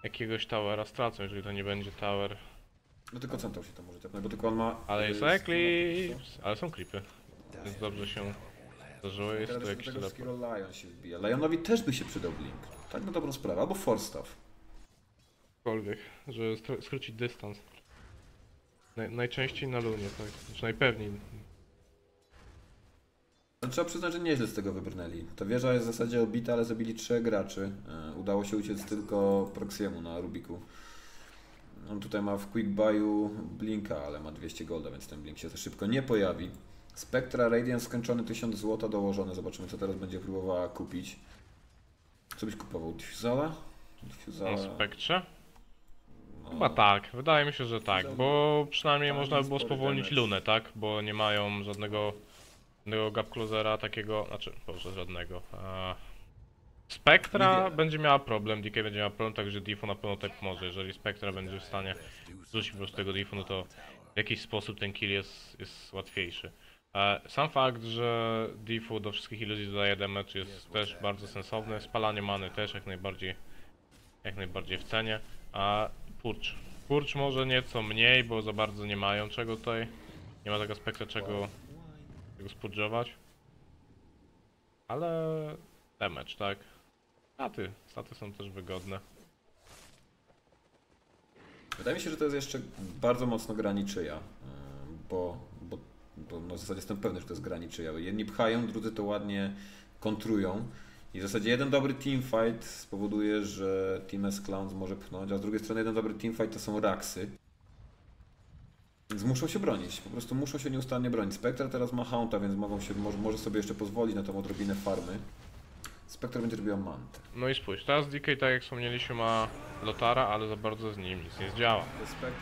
jakiegoś towera stracą, jeżeli to nie będzie tower. No tylko Centaur się to może tepnąć, bo tylko on ma... Ale y, jest. Eclipse, ale są creepy. Więc dobrze się zdarzyło, jest Teraz do jakiś tego Lion się wbija. Lionowi też by się przydał Blink. Tak na dobrą sprawę, albo Force Staff. Cokolwiek, żeby skr- skrócić dystans. Naj, najczęściej na lunie, tak. Znaczy najpewniej. No, trzeba przyznać, że nieźle z tego wybrnęli. Ta wieża jest w zasadzie obita, ale zabili trzech graczy. E, Udało się uciec tylko Proxiemu na Rubiku. On tutaj ma w Quick Buyu Blinka, ale ma 200 golda, więc ten Blink się za szybko nie pojawi. Spectra Radiant skończony 1000 złota dołożone. Zobaczymy, co teraz będzie próbowała kupić. Co byś kupował? Diffusala? Diffusala? Na spektrze? No. Chyba tak, wydaje mi się, że tak, bo przynajmniej można by było spowolnić damage. lunę, tak? Bo nie mają żadnego, żadnego gap closera takiego, znaczy, boże, żadnego. A... Spectra Niewiele. będzie miała problem, DK będzie miała problem, także Diffu na pewno tak może. Jeżeli Spectra będzie w stanie zrzucić po prostu tego Diffu, no to w jakiś sposób ten kill jest, jest łatwiejszy. Sam fakt, że Diffu do wszystkich iluzji dodaje damage jest też bardzo sensowny, spalanie many też jak najbardziej jak najbardziej w cenie. A Purcz. Purcz może nieco mniej, bo za bardzo nie mają czego tutaj. Nie ma tego aspektu czego, czego spudżować. Ale damage, tak? Staty. Staty są też wygodne. Wydaje mi się, że to jest jeszcze bardzo mocno gra niczyja, yy, bo, bo, bo no w zasadzie jestem pewny, że to jest gra niczyja. Jedni pchają, drudzy to ładnie kontrują. I w zasadzie jeden dobry teamfight spowoduje, że Team S Clowns może pchnąć, a z drugiej strony jeden dobry teamfight to są Raksy. Więc muszą się bronić, po prostu muszą się nieustannie bronić. Spectre teraz ma Haunta, więc mogą się, może sobie jeszcze pozwolić na tą odrobinę farmy. Spectre będzie robiła mantę. No i spójrz, teraz DK, tak jak wspomnieliśmy, ma Lotara, ale za bardzo z nim nic nie zdziała.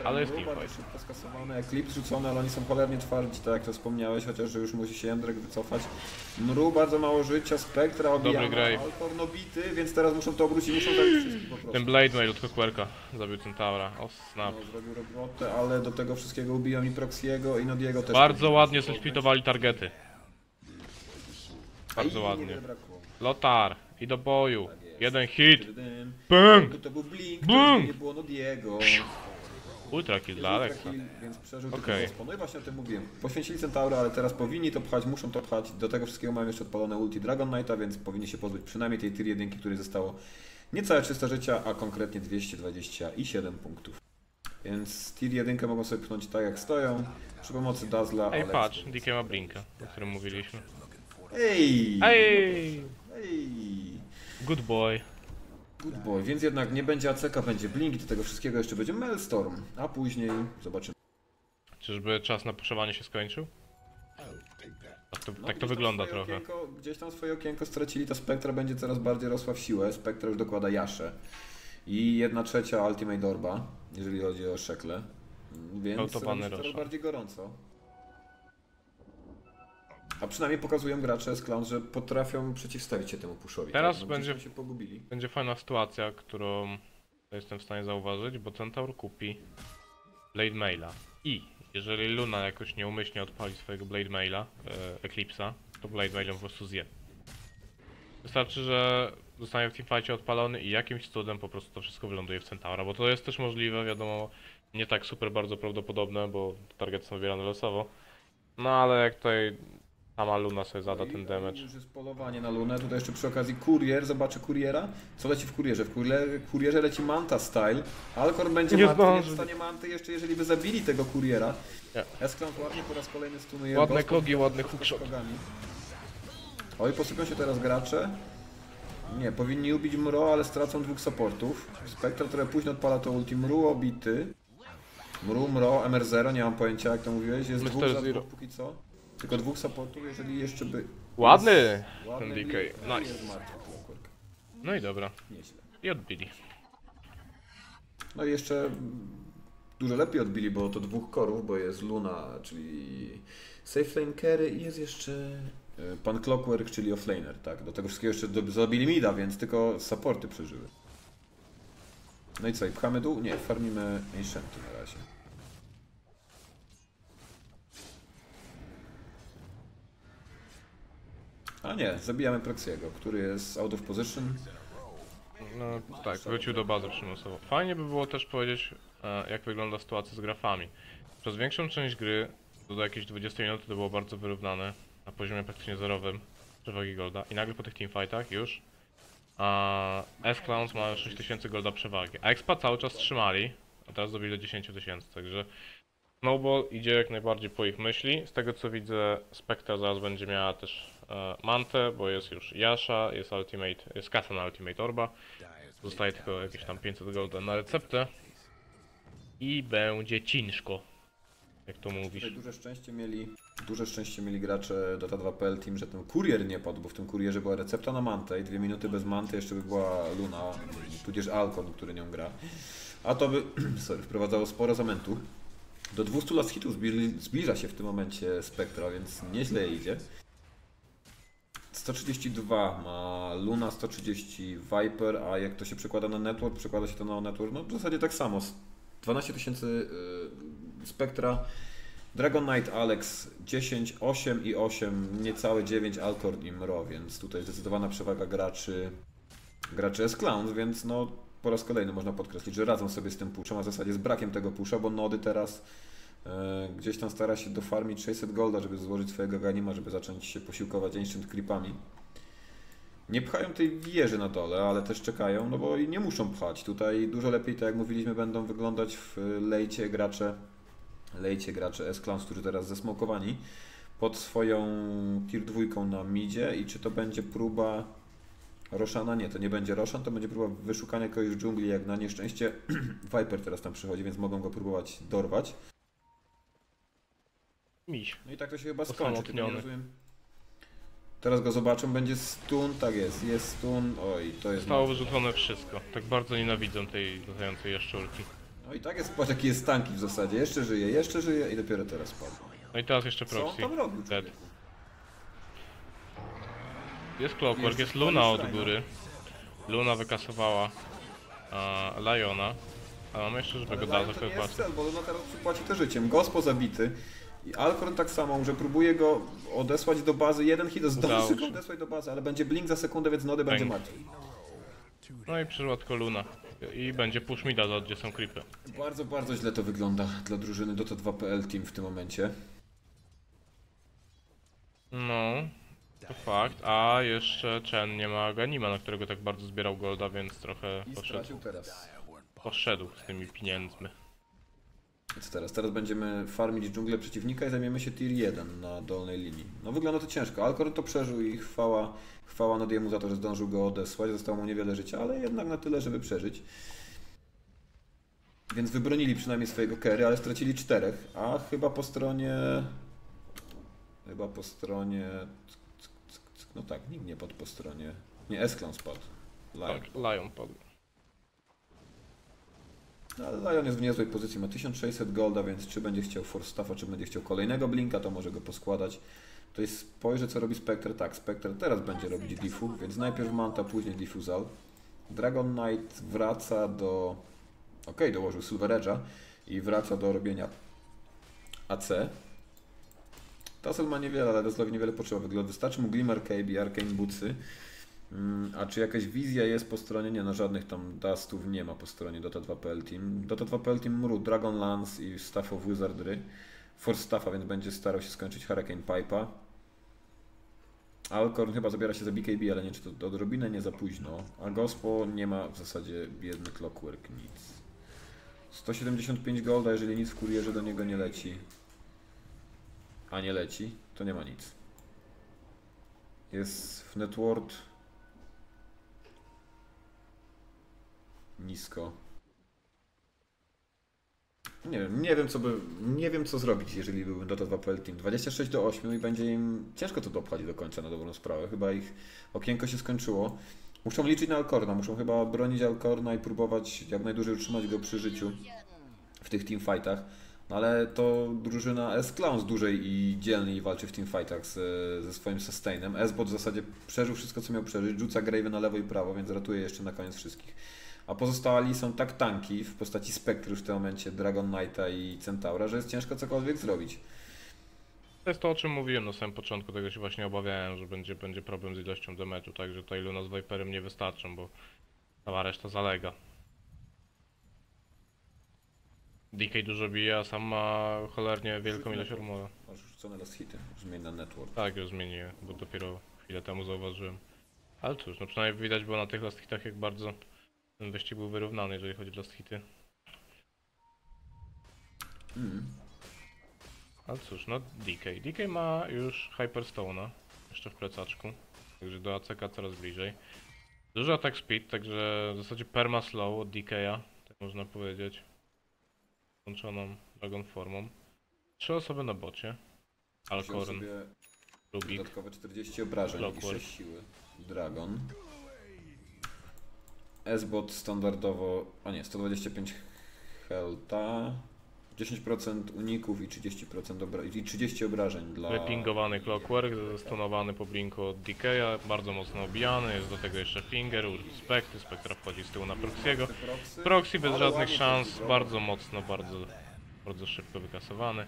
Ale jest bardzo teamfight. szybko skasowane, Eclipse rzucone, ale oni są cholernie twardzi, tak jak to wspomniałeś, chociaż że już musi się Jędrek wycofać. Mru bardzo mało życia, Spectra obijana. Alcorn obity, więc teraz muszą to obrócić, muszą zabić wszystkich po prostu. Ten Blade Mail od Querka zabił Centaura. O snap. No, zrobił robotę, ale do tego wszystkiego ubiją i Proxiego i Nodiego też. Bardzo ładnie zlikwidowali targety. Bardzo ładnie. Lotar i do boju. Tak. Jeden hit. Jakby To był Blink, to nie było Nodiego. Ultra kill dla Alexa. Więc przeżył tylko. No i właśnie o tym mówiłem. Poświęcili Centaura, ale teraz powinni to pchać, muszą to pchać. Do tego wszystkiego mają jeszcze odpalone ulti Dragon Knighta, więc powinni się pozbyć przynajmniej tej tier 1, której zostało niecałe 300 życia, a konkretnie 227 punktów. Więc tier 1 mogą sobie pchnąć tak jak stoją, przy pomocy Dazzla. Ej, Alexa. patrz, DK ma Blinka, o którym mówiliśmy. Ej! Ej, Ej! good boy. Good boy, więc jednak nie będzie ACK, będzie Blink i do tego wszystkiego jeszcze będzie Maelstorm, a później zobaczymy. Czyżby czas na puszowanie się skończył? Tak to, No, tak to wygląda trochę. Okienko, gdzieś tam swoje okienko stracili, ta Spectra będzie coraz bardziej rosła w siłę. Spectra już dokłada Jaszę. I jedna trzecia Ultimate Orba, jeżeli chodzi o szekle. Więc coraz bardziej gorąco. A przynajmniej pokazują gracze z Clown, że potrafią przeciwstawić się temu puszowi. Teraz tak? No, będzie- się pogubili. Będzie fajna sytuacja, którą jestem w stanie zauważyć, bo Centaur kupi Blade Maila. I jeżeli Luna jakoś nieumyślnie odpali swojego Blade Maila, e, Eclipse'a, to Blade Mail ją po prostu zje. Wystarczy, że zostanie w teamfightie odpalony i jakimś cudem po prostu to wszystko wyląduje w Centaura, bo to jest też możliwe, wiadomo, nie tak super bardzo prawdopodobne, bo targety są wybierane losowo. No ale jak tutaj sama Luna sobie zada No ten damage. Już jest polowanie na Lunę. Tutaj jeszcze przy okazji kurier, zobaczy kuriera. Co leci w kurierze? W kurier, kurierze leci Manta Style. Alcor będzie Nie martwy, nie dostanie Manty jeszcze jeżeli by zabili tego kuriera. Esclant ładnie po raz kolejny stunuje. Ładne kogi, ładny z hookshot. Oj, posypią się teraz gracze. Nie, powinni ubić Mro, ale stracą dwóch supportów. Spectre trochę późno odpala to ulti. Mru obity. Mru, Mro, MR0, nie mam pojęcia jak to mówiłeś. Jest dwóch za póki co. Tylko dwóch supportów, jeżeli jeszcze by... Ładny! Ładny Ten DK, nice. No i dobra. Nieźle. I odbili. No i jeszcze dużo lepiej odbili, bo to dwóch korów, bo jest Luna, czyli Safe Lane Carry i jest jeszcze e, pan Clockwork, czyli offlaner, tak. Do tego wszystkiego jeszcze do- zabili mida, więc tylko supporty przeżyły. No i co, i pchamy dół? Nie, farmimy Ancienty na razie. A nie, zabijamy Proxiego, który jest out of position. No tak, wrócił do bazy przymusowo. Fajnie by było też powiedzieć, e, jak wygląda sytuacja z grafami. Przez większą część gry, do, jakiejś 20 minut to było bardzo wyrównane, na poziomie praktycznie zerowym przewagi golda. I nagle po tych teamfightach już S-Clowns mają 6000 golda przewagi. A Expa cały czas trzymali, a teraz dobili do 10 tysięcy, także Snowball idzie jak najbardziej po ich myśli. Z tego co widzę, Spectra zaraz będzie miała też Mantę, bo jest już Yasha, jest Ultimate, jest kasa na Ultimate Orba. Zostaje tylko jakieś tam 500 golda na receptę. I będzie ciężko. Jak to mówisz. Tutaj duże szczęście mieli, duże szczęście mieli gracze Dota 2.pl Team, że ten kurier nie padł, bo w tym kurierze była recepta na mantę i dwie minuty bez manty jeszcze by była Luna, tudzież Alcon, który nią gra. A to by, sorry, wprowadzało sporo zamętu. Do 200 last hitów zbli- zbliża się w tym momencie Spectra, więc nieźle idzie. 132 ma Luna, 130 Viper, a jak to się przekłada na network, przekłada się to na network, no w zasadzie tak samo. 12 tysięcy y, Spectra, Dragon Knight, Alex 10, 8 i 8, niecałe 9 Alcorn i Mro, więc tutaj zdecydowana przewaga graczy graczy S-Clowns, więc no po raz kolejny można podkreślić, że radzą sobie z tym puszem, a w zasadzie z brakiem tego pusza, bo Nody teraz gdzieś tam stara się dofarmić 600 golda, żeby złożyć swojego Ganima, żeby zacząć się posiłkować ancient creepami. Nie pchają tej wieży na dole, ale też czekają, no bo i nie muszą pchać. Tutaj dużo lepiej, tak jak mówiliśmy, będą wyglądać w lejcie gracze, lejcie gracze S-Clans, którzy teraz zesmokowani pod swoją tier dwójką na midzie i czy to będzie próba Roszana? Nie, to nie będzie Roszan, to będzie próba wyszukania kogoś w dżungli, jak na nieszczęście Viper teraz tam przychodzi, więc mogą go próbować dorwać. Miś. No i tak to się chyba skończy, nie rozumiem. Teraz go zobaczą, będzie stun, tak jest, jest stun, oj, to jest... Zostało wyrzucone wszystko. Tak bardzo nienawidzę tej latającej jaszczurki. No i tak jest, patrz jaki jest tanki w zasadzie, jeszcze żyje, jeszcze żyje i dopiero teraz spadł. No i teraz jeszcze Co on proxy. tam robił, Dead. Jest Clockwork, Jest jest Luna od góry. Luna wykasowała a, Liona. A mamy jeszcze żywego Ale Daza, Lion to który nie jest cel, bo Luna teraz przypłaci to życiem. Gospo zabity. I Alcorn tak samo, że próbuje go odesłać do bazy. Jeden hit zdąży go odesłać do bazy, ale będzie blink za sekundę, więc Nody będzie martwy. No i przyszła tylko Luna. I będzie push mida, za- gdzie są creepy. Bardzo, bardzo źle to wygląda dla drużyny Dota 2.pl Team w tym momencie. No, to fakt. A jeszcze Chen nie ma Ganima, na którego tak bardzo zbierał golda, więc trochę I poszedł, teraz. poszedł z tymi pieniędzmi. Co teraz? Teraz będziemy farmić dżunglę przeciwnika i zajmiemy się tier 1 na dolnej linii. No wygląda to ciężko. Alcorn to przeżył i chwała, chwała Nodiemu za to, że zdążył go odesłać. Zostało mu niewiele życia, ale jednak na tyle, żeby przeżyć. Więc wybronili przynajmniej swojego carry, ale stracili czterech. A chyba po stronie... Chyba po stronie... No tak, nikt nie padł po stronie... Nie, Esklon spadł. Lion. Tak, Lion padł. No, Lion jest w niezłej pozycji, ma 1600 golda, więc czy będzie chciał Force Staffa, czy będzie chciał kolejnego Blinka, to może go poskładać. Jest spojrzę co robi Spectre. Tak, Spectre teraz będzie robić Diffu, więc najpierw Manta, później Diffusal. Dragon Knight wraca do... Okej, dołożył Silver Edge'a i wraca do robienia AC. Tassel ma niewiele, ale Deslowi niewiele potrzeba wygląda. Wystarczy mu Glimmer Cape i Arcane Bootsy. Mm, A czy jakaś wizja jest po stronie? Nie, no żadnych tam dustów nie ma po stronie Dota 2.pl Team. Dota 2.pl Team mru Dragon Lance i Staff of Wizardry. Force Staffa, więc będzie starał się skończyć Hurricane Pipe'a. Alcorn chyba zabiera się za BKB, ale nie czy to odrobinę nie za późno. A Gospo nie ma w zasadzie biedny Clockwork nic. 175 golda, jeżeli nic w kurierze do niego nie leci. A nie leci, to nie ma nic. Jest w network nisko. Nie wiem, nie wiem co by, nie wiem co zrobić, jeżeli byłbym Dota 2.pl Team. 26 do 8 i będzie im ciężko to dopchać do końca na dobrą sprawę. Chyba ich okienko się skończyło. Muszą liczyć na Alcorna, muszą chyba bronić Alcorna i próbować jak najdłużej utrzymać go przy życiu w tych teamfightach. No ale to drużyna S-Clowns dłużej i dzielniej walczy w teamfightach z, ze swoim sustainem. S-Bot w zasadzie przeżył wszystko co miał przeżyć, rzuca Graven na lewo i prawo, więc ratuje jeszcze na koniec wszystkich. A pozostali są tak tanki w postaci Spectre już w tym momencie, Dragon Knighta i Centaura, że jest ciężko cokolwiek zrobić. To jest to, o czym mówiłem na samym początku, tego się właśnie obawiałem, że będzie, będzie problem z ilością damage'u, także tutaj Luna z Viperem nie wystarczą, bo cała reszta zalega. DK dużo bije, a sam ma cholernie wielką ilość armora. Masz rzucone last hity, zmień na network. Tak, już zmieniłem, bo dopiero chwilę temu zauważyłem. Ale cóż, no przynajmniej widać było na tych last hitach, jak bardzo ten wyścig był wyrównany, jeżeli chodzi o last hity. Mm. Ale cóż, no DK. DK ma już Hyperstone'a, jeszcze w plecaczku, także do ACK coraz bliżej. Duży attack speed, także w zasadzie perma slow od DK'a, tak można powiedzieć. Łączoną Dragon formą. Trzy osoby na bocie. Sobie Rubik. dodatkowe 40 obrażeń i Clockwork. 6 siły. Dragon. S-Bot standardowo, a nie, 125 healtha, 10% uników i 30%, obra i 30 obrażeń dla... Wypingowany Clockwork, zastonowany po blinku od DK'a, bardzo mocno obijany, jest do tego jeszcze Finger, Spectre, Spectra wchodzi z tyłu na Proxiego. Proxy, bez żadnych szans, bardzo mocno, bardzo, bardzo szybko wykasowany.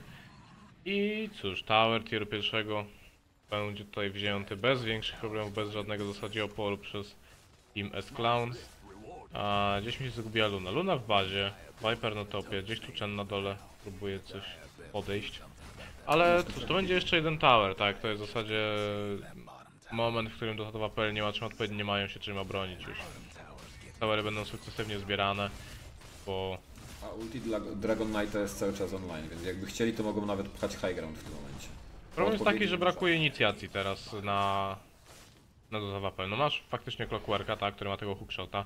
I cóż, Tower tier pierwszego będzie tutaj wzięty bez większych problemów, bez żadnego w zasadzie oporu przez Team S-Clowns. A gdzieś mi się zgubiła Luna. Luna w bazie, Viper na topie, gdzieś tu Chen na dole próbuje coś podejść. Ale cóż, to będzie jeszcze jeden tower, tak? To jest w zasadzie moment, w którym Dota 2.pl nie ma czym odpowiedzieć, nie mają się czym obronić już. Towery będą sukcesywnie zbierane, bo A ulti dla Dragon Knighta jest cały czas online, więc jakby chcieli, to mogą nawet pchać high ground w tym momencie. problem jest taki, że brakuje inicjacji teraz na, na Dota 2.pl. No masz faktycznie Clockworka, tak, który ma tego hookshota,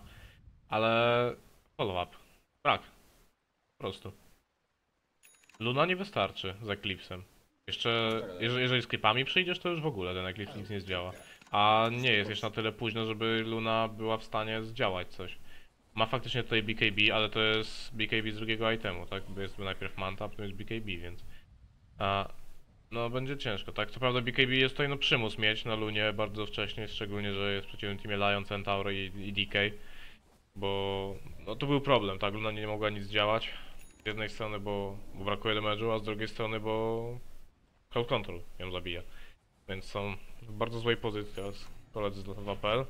ale follow-up. Brak. Po prostu. Luna nie wystarczy z Eclipsem. Jeszcze, jeżeli, jeżeli z klipami przyjdziesz, to już w ogóle ten Eclipse nic nie zdziała. A nie jest jeszcze na tyle późno, żeby Luna była w stanie zdziałać coś. Ma faktycznie tutaj BKB, ale to jest BKB z drugiego itemu, tak? Bo jest najpierw Manta, a potem jest BKB, więc... A, no będzie ciężko, tak? Co prawda BKB jest tutaj no przymus mieć na Lunie bardzo wcześnie, szczególnie, że jest w przeciwnym teamie Lion, Centaur i, i DK. Bo no to był problem, tak? Luna nie mogła nic działać. Z jednej strony, bo, bo brakuje damage'u, a z drugiej strony, bo Crowd Control ją zabija. Więc są w bardzo złej pozycji teraz koledzy z Dota.pl.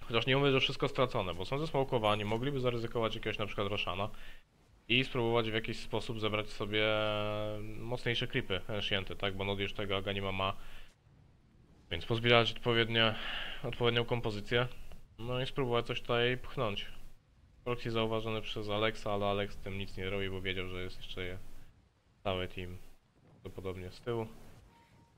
Chociaż nie mówię, że wszystko stracone, bo są zesmałkowani, mogliby zaryzykować jakiegoś na przykład Roshana i spróbować w jakiś sposób zebrać sobie mocniejsze creepy Ancienty, tak? Bo Nod już tego Aganima ma. Więc pozbierać odpowiednie, odpowiednią kompozycję. No i spróbować coś tutaj pchnąć. Proxy zauważony przez Alexa, ale Alex tym nic nie robi, bo wiedział, że jest jeszcze cały team prawdopodobnie z tyłu.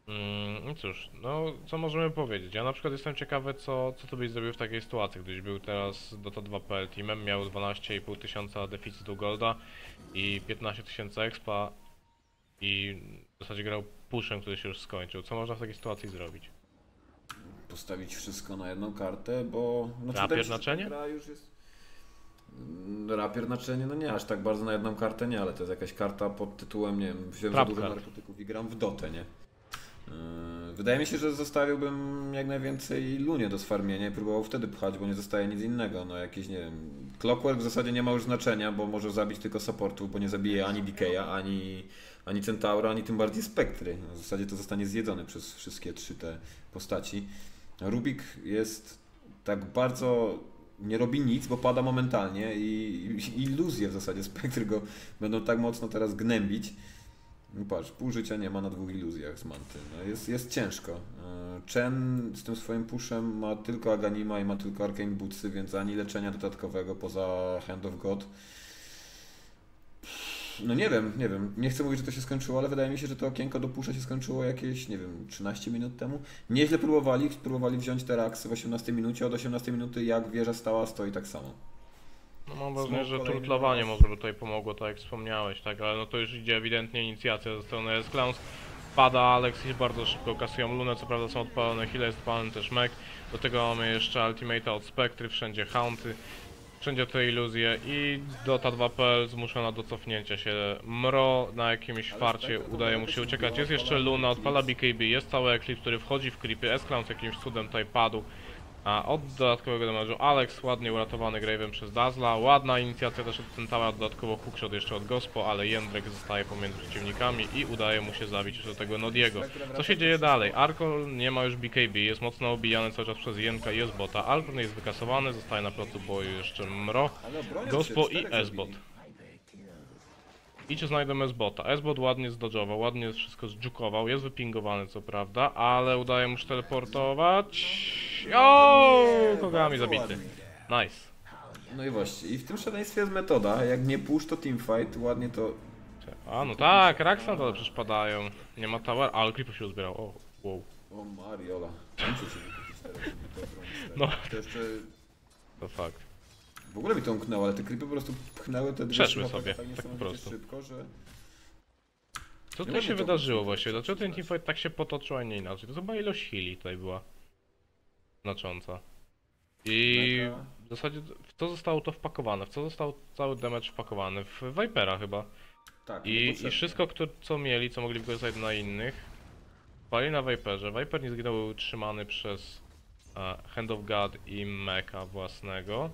Mm, cóż, no co możemy powiedzieć? Ja na przykład jestem ciekawy, co, co ty byś zrobił w takiej sytuacji, gdybyś był teraz Dota 2.pl teamem, miał 12,5 tysiąca deficytu golda i 15 tysięcy expa i w zasadzie grał pushem, który się już skończył. Co można w takiej sytuacji zrobić? Postawić wszystko na jedną kartę, bo... No, Rapier wydaje mi się, że ta znaczenie? gra już jest... Mm, Rapier znaczenie, no nie aż tak bardzo na jedną kartę nie, ale to jest jakaś karta pod tytułem, nie wiem, wziąłem za dużo narkotyków i gram w dotę, nie? Yy, Wydaje mi się, że zostawiłbym jak najwięcej lunie do sfarmienia i próbował wtedy pchać, bo nie zostaje nic innego. No jakiś, nie wiem, Clockwork w zasadzie nie ma już znaczenia, bo może zabić tylko supportów, bo nie zabije ani Decaya, ani, ani Centaura, ani tym bardziej Spektry. W zasadzie to zostanie zjedzone przez wszystkie trzy te postaci. Rubik jest tak bardzo nie robi nic, bo pada momentalnie i, i iluzje w zasadzie Spektry go będą tak mocno teraz gnębić. No patrz, pół życia nie ma na dwóch iluzjach z Manty. No jest, jest ciężko. E, Chen z tym swoim puszem ma tylko Aganima i ma tylko Arcane Bootsy, więc ani leczenia dodatkowego poza Hand of God. No nie wiem, nie wiem. Nie chcę mówić, że to się skończyło, ale wydaje mi się, że to okienko do pusza się skończyło jakieś, nie wiem, 13 minut temu. Nieźle próbowali, próbowali wziąć te raksy w 18 minucie, od 18 minuty jak wieża stała, stoi tak samo. No mam wrażenie, że turtlowanie może by tutaj pomogło, tak jak wspomniałeś, tak, ale no to już idzie ewidentnie inicjacja ze strony S-Clowns. Pada Alex i bardzo szybko kasują Lunę, co prawda są odpalone heale, jest odpalony też Mech. Do tego mamy jeszcze Ultimate'a od Spectry, wszędzie Haunty, wszędzie te iluzje i Dota 2.pl zmuszona do cofnięcia się. Mro na jakimś farcie udaje mu się uciekać, jest jeszcze Luna, odpala. BKB, jest cały Eclipse, który wchodzi w creepy, S-Clowns jakimś cudem tutaj padł. A od dodatkowego damage'u Alex ładnie uratowany Grave'em przez Dazla. Ładna inicjacja też od Centaura, dodatkowo hookshot jeszcze od Gospo, ale Jędrek zostaje pomiędzy przeciwnikami i udaje mu się zabić do tego Nodiego. Co się dzieje dalej? Arkol nie ma już BKB, jest mocno obijany cały czas przez Jenka i S-Bota. Alcorn jest wykasowany, zostaje na placu boju jeszcze Mro, Gospo i czterech S-Bot. zabili. I czy znajdę S-Bota? S-Bot ładnie zdodżował, ładnie wszystko zdżukował, jest wypingowany co prawda, ale udaje mu się teleportować. O, Nie, kogami zabity. Nice. No i właśnie, i w tym szaleństwie jest metoda, jak nie push to teamfight, ładnie to... A no tak, Raxan ale przecież padają. Nie ma tower, ale creepów się uzbierał. O, wow. O Mariola, wykupić to teraz. No. To jeszcze... To fakt. W ogóle mi to umknęło, ale te creepy po prostu pchnęły te dwie Przeszły sobie, tak tak po prostu. szybko, że... Co tutaj się to wydarzyło tak Dlaczego ten teamfight tak się potoczył, a nie inaczej? To chyba ilość heali tutaj była znacząca. I Mega. w zasadzie w co zostało to wpakowane? W co został cały damage wpakowany? W Vipera chyba. Tak, I, i wszystko, kto, co mieli, co mogli wykorzystać na innych, pali na Viperze. Viper nie zginął, był utrzymany przez e, Hand of God i Mecha własnego.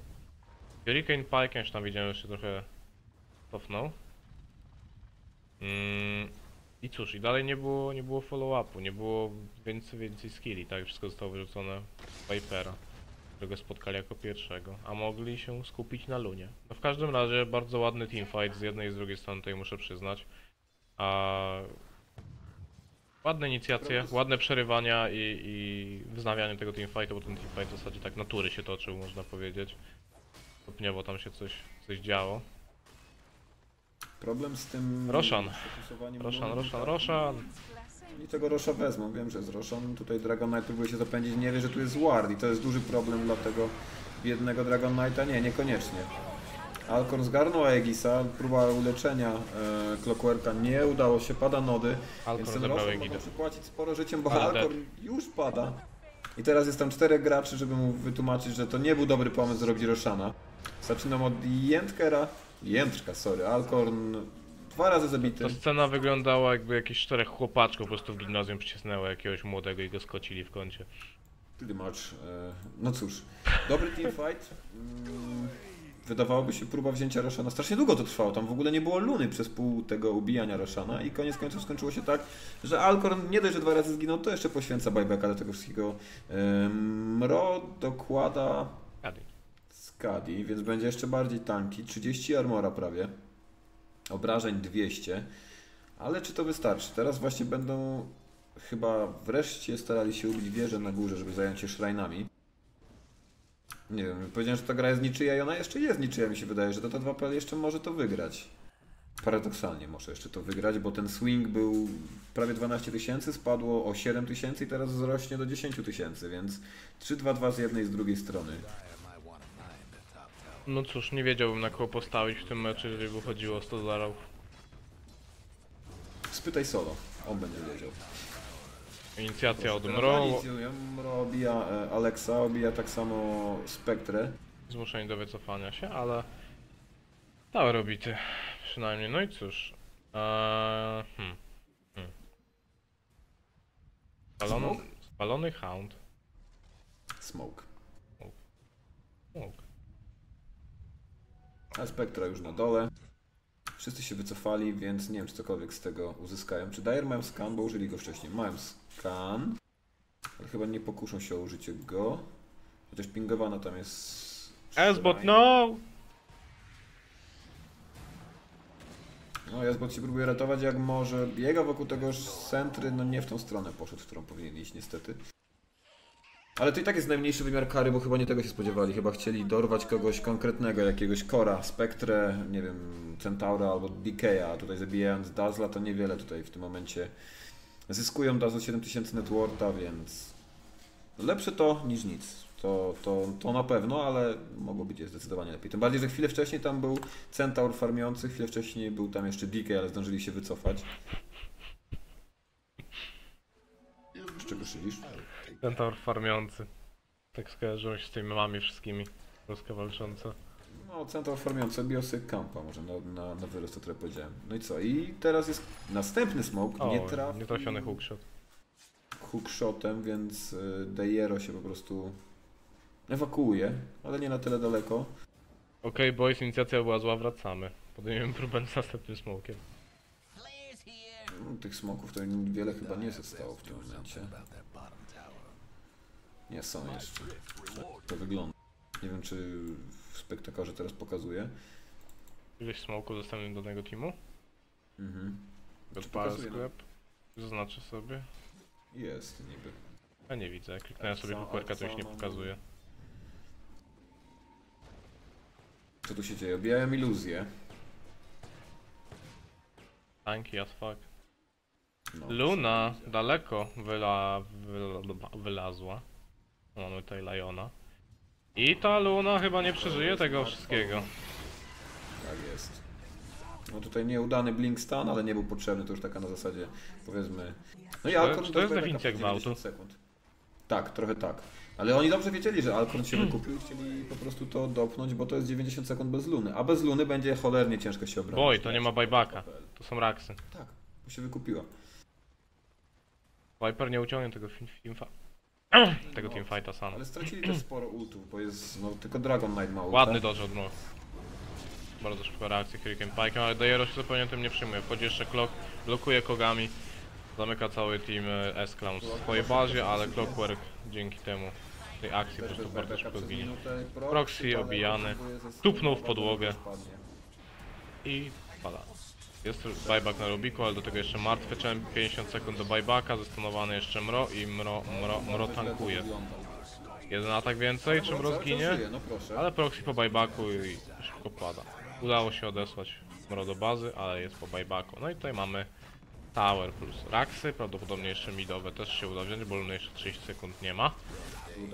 Hurricane Pike, już tam widziałem, że się trochę cofnął. Mm, I cóż, i dalej nie było, nie było follow-upu, nie było więcej, więcej skilli, tak? Wszystko zostało wyrzucone w Vipera. którego spotkali jako pierwszego, a mogli się skupić na Lunie. No w każdym razie bardzo ładny teamfight z jednej i z drugiej strony, tutaj muszę przyznać. A... Ładne inicjacje, ładne przerywania i, i wznawianie tego teamfightu, bo ten teamfight w zasadzie tak natury się toczył, można powiedzieć. Stopniowo tam się coś, coś działo. Problem z tym... Roshan. Roshan, Roshan. Roshan! I tego Rosha wezmą, wiem, że jest Roshan. Tutaj Dragon Knight próbuje się zapędzić, nie wie, że tu jest Ward i to jest duży problem dla tego biednego Dragon Knighta. Nie, niekoniecznie. Alcorn zgarnął Aegisa, próba uleczenia e, Clockworka nie udało się, pada nody. więc ten Roshan Egidę. może przypłacić sporo życiem, bo Alcorn już pada. I teraz jest tam czterech graczy, żeby mu wytłumaczyć, że to nie był dobry pomysł zrobić Roshana. Zaczynam od Jędkera, Jędrka, sorry, Alcorn dwa razy zabity. Ta scena wyglądała jakby jakieś czterech chłopaczków po prostu w gimnazjum przycisnęło jakiegoś młodego i go skocili w kącie. Pretty much. e, No cóż, dobry teamfight. Mm, Wydawałoby się próba wzięcia Roshana. Strasznie długo to trwało. Tam w ogóle nie było luny przez pół tego ubijania Roshana i koniec końców skończyło się tak, że Alcorn nie dość, że dwa razy zginął, to jeszcze poświęca buybacka do tego wszystkiego. Em, Mro dokłada. Skadi, więc będzie jeszcze bardziej tanki. 30 armora prawie. Obrażeń 200. Ale czy to wystarczy? Teraz właśnie będą chyba wreszcie starali się ubić wieżę na górze, żeby zająć się szrajnami. Nie wiem, powiedziałem, że ta gra jest niczyja i ona jeszcze jest niczyja, mi się wydaje, że Dota 2.pl jeszcze może to wygrać. Paradoksalnie może jeszcze to wygrać, bo ten swing był prawie 12 tysięcy, spadło o 7 tysięcy i teraz wzrośnie do 10 tysięcy, więc 3-2-2 z jednej i z drugiej strony. No cóż, nie wiedziałbym na kogo postawić w tym meczu, jeżeli by chodziło o 100 zarów. Spytaj solo, on będzie wiedział. Inicjacja od Mro, Mro obija e, Alexa, obija tak samo Spektrę. zmuszeni do wycofania się, ale... Cały robity, przynajmniej. No i cóż. Eee, hmm. hmm. Spalony, Smoke? spalony Hound. Smoke. A Spektra już na dole. Wszyscy się wycofali, więc nie wiem, czy cokolwiek z tego uzyskają. Czy Dire mają scan, bo użyli go wcześniej. Mają scan, ale chyba nie pokuszą się o użycie go. Chociaż pingowana tam jest... Esbot, no! No, Jazbot się próbuje ratować jak może. Biega wokół tego centry, no nie w tą stronę poszedł, w którą powinien iść niestety. Ale to i tak jest najmniejszy wymiar kary, bo chyba nie tego się spodziewali. Chyba chcieli dorwać kogoś konkretnego, jakiegoś Kora, Spektrę, nie wiem, Centaura albo Decaya, a tutaj zabijając Dazzla to niewiele tutaj w tym momencie zyskują. Dazzle 7000 networta, więc lepsze to niż nic. To, to, to na pewno, ale mogło być zdecydowanie lepiej. Tym bardziej, że chwilę wcześniej tam był Centaur farmiący, chwilę wcześniej był tam jeszcze Decay, ale zdążyli się wycofać. Z czego? Centaur farmiący. Tak skojarzyło się z tymi memami wszystkimi. Polska walcząca. No, Centaur farmiący, biosy Kampa, może na, na, na wyrost to trochę powiedziałem. No i co? I teraz jest następny smoke, O, nie trafi nietrafiony hookshot. hookshotem, więc y, Dejero się po prostu ewakuuje, ale nie na tyle daleko. Okej, boys, inicjacja była zła, wracamy. Podejmiemy próbę z następnym smokiem. No, tych smoków to wiele chyba nie zostało w tym momencie. Nie są jeszcze. Tak to wygląda. Nie wiem, czy w spektakorze teraz pokazuje. Ileś smoków dostępnych do danego teamu? Mhm. Odpalę pokazuje, no. sklep. Zaznaczę sobie. Jest niby. Ja nie widzę, jak kliknąłem sobie Co- kukerka, to już nie pokazuje. Co tu się dzieje? Obijają iluzję. Tanki as fuck. No, Luna daleko wyla, wyla, wylazła. Mamy tutaj Liona. I ta Luna chyba nie przeżyje tego wszystkiego. Tak jest. No tutaj nieudany blink stan, ale nie był potrzebny, to już taka na zasadzie powiedzmy. No i To- Alcorn to jest dobiega definicja gwałtu. 90 sekund. Tak, trochę tak. Ale oni dobrze wiedzieli, że Alcorn się wykupił i chcieli po prostu to dopnąć, bo to jest 90 sekund bez luny. A bez luny będzie cholernie ciężko się obronić. Boj, to nie ma buybacka. To są raksy. Tak, bo się wykupiła. Viper nie uciągnie tego fi- tego teamfighta sam. Ale stracili też sporo ultów, bo jest, no tylko Dragon Knight ma ulta. Ładny dodge od Mro. Bardzo szybka reakcja Hurricane Pike'em, ale Dejero się zupełnie tym nie przyjmuje. Wchodzi jeszcze Clock, blokuje Kogami. Zamyka cały team e, S-Clown w swojej bazie, ale Clockwork dzięki temu tej akcji po prostu bardzo szybko minutę. Proxy obijany. Tupnął w podłogę. I spada. Jest już buyback na Rubiku, ale do tego jeszcze martwy champ, 50 sekund do buybacka, zastanowany jeszcze Mro i Mro, Mro, Mro tankuje. Jeden atak więcej, czym Cały Mro czas zginie, żyje, No ale proxy po buybacku i szybko pada. Udało się odesłać Mro do bazy, ale jest po buybacku. No i tutaj mamy Tower plus Raxy, prawdopodobnie jeszcze midowe też się uda wziąć, bo Luny jeszcze 30 sekund nie ma.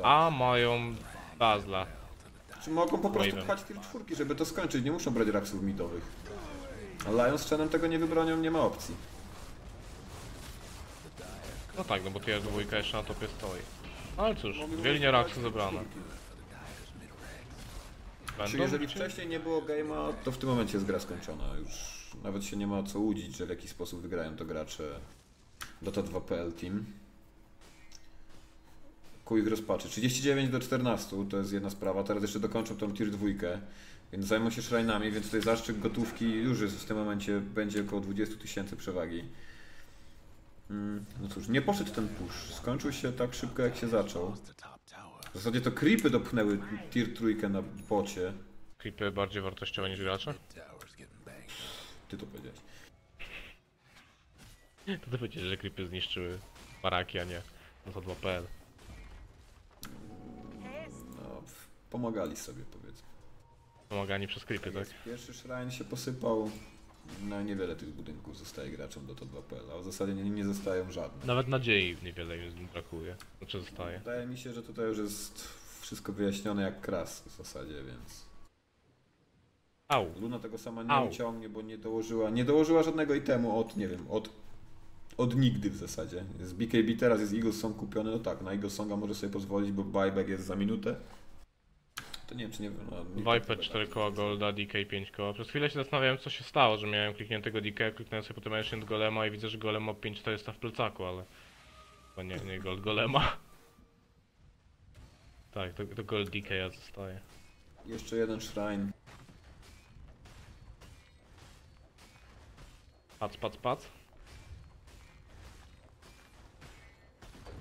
A mają Bazla. Czy mogą po prostu Wave'em. pchać tier czwórki, żeby to skończyć? Nie muszą brać raksów midowych. A Lions z Chenem tego nie wybronią, nie ma opcji. No tak, no bo tier dwójka jeszcze na topie stoi. Ale cóż, dwie linie tier zebrane. Czy Będą? jeżeli wcześniej nie było game'a, to w tym momencie jest gra skończona. Już nawet się nie ma co łudzić, że w jakiś sposób wygrają to gracze Dota 2.pl Team. Ku ich rozpaczy. 39 do 14 to jest jedna sprawa. Teraz jeszcze dokończą tą tier 2, więc zajmą się szrajnami, więc tutaj zaszczyt gotówki już jest w tym momencie będzie około 20 tysięcy przewagi. Mm, No cóż, nie poszedł ten push. Skończył się tak szybko jak się zaczął. W zasadzie to creepy dopchnęły tier trójkę na bocie. Creepy bardziej wartościowe niż gracze? Ty to powiedziałeś. To ty powiedzieć, że creepy zniszczyły baraki, a nie no to 2PL. No, pomagali sobie. Pomagani przez creepy, tak? Pierwszy shrine się posypał. No niewiele tych budynków zostaje graczom do to 2PL, a w zasadzie nie, nie zostają żadne. Nawet nadziei niewiele im brakuje. Znaczy zostaje. Wydaje mi się, że tutaj już jest wszystko wyjaśnione jak kras w zasadzie, więc... Au! Luna tego sama nie Au. uciągnie, bo nie dołożyła, nie dołożyła żadnego itemu od, nie wiem, od, od nigdy w zasadzie. Z BKB teraz jest Eagle Song kupiony, no tak, na Eagle Songa może sobie pozwolić, bo buyback jest za minutę. To nie wiem, czy nie wiem, no, Viper 4 koła golda, DK 5 koła. Przez chwilę się zastanawiałem co się stało, że miałem klikniętego DK, kliknąłem sobie potem Ancient Golema i widzę, że Golem ma 5400 w plecaku, ale... To nie, nie Gold Golema. Tak, to, to Gold DK ja zostaje. Jeszcze jeden shrine. Pac, pac, pac.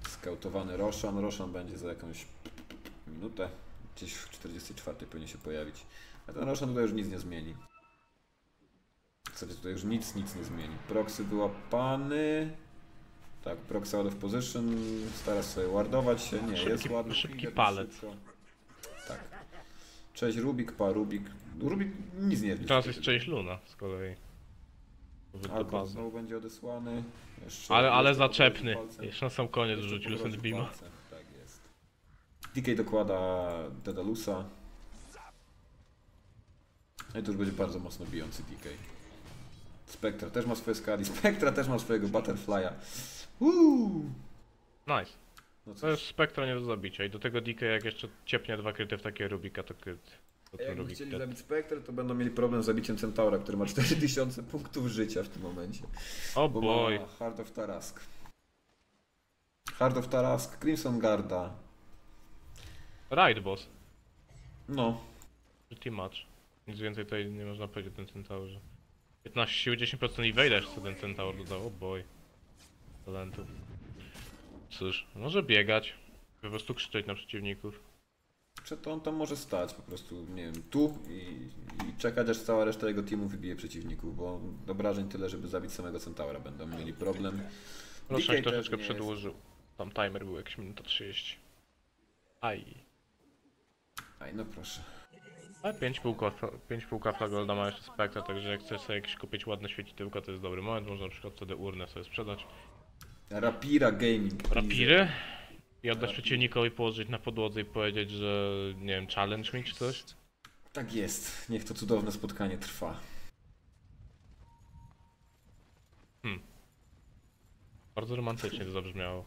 Skautowany Roshan. Roshan będzie za jakąś minutę. Gdzieś w 44 powinien się pojawić. A ten Roshan tutaj już nic nie zmieni. W zasadzie tutaj już nic, nic nie zmieni. Proxy wyłapany. Tak, proxy out of position. Stara sobie wardować się. Nie, Szybki- jest ładny. szybki palec. Tak. Cześć Rubik, pa Rubik. Rubik nic nie jest. teraz jest część Luna z kolei. Alko znowu będzie odesłany. Jeszcze Ale, ale zaczepny. Jeszcze na sam koniec rzucił palcem, Tak jest. DK dokłada Dedalusa. No i to już będzie bardzo mocno bijący DK. Spectra też ma swoje skali. Spectra też ma swojego Butterfly'a. Uuu. Nice. No To jest Spectra nie do zabicia i do tego DK jak jeszcze ciepnie dwa kryty w takie Rubika to kryt. Jakby Rubik chcieli kryt. zabić Spectre, to będą mieli problem z zabiciem Centaura, który ma 4000 punktów życia w tym momencie. O Bo boy. Heart of Tarask. Heart of Tarask, Crimson Guarda. Ride boss. No, Pretty much. Nic więcej tutaj nie można powiedzieć o tym centaurze. 15 siły, 10% i wejdę jeszcze ten centaur dodał. O boy. Talentów. Cóż, może biegać. Po prostu krzyczeć na przeciwników. Czy to on tam może stać po prostu, nie wiem, tu i, i czekać aż cała reszta jego teamu wybije przeciwników, bo obrażeń tyle, żeby zabić samego Centaura będą mieli problem. Proszę, troszeczkę przedłużył. Tam timer był jakieś minuta 30. Aj. Aj, no proszę. Ale 5,5 kafla golda ma jeszcze spektra, także jak chcesz sobie jakieś kupić ładne świecidełka, to jest dobry moment. Można na przykład wtedy urnę sobie sprzedać. Rapira Gaming. Rapiry? I oddać Rapiry. przeciwnikowi położyć na podłodze i powiedzieć, że nie wiem, challenge me czy coś? Tak jest, niech to cudowne spotkanie trwa. Bardzo romantycznie to zabrzmiało.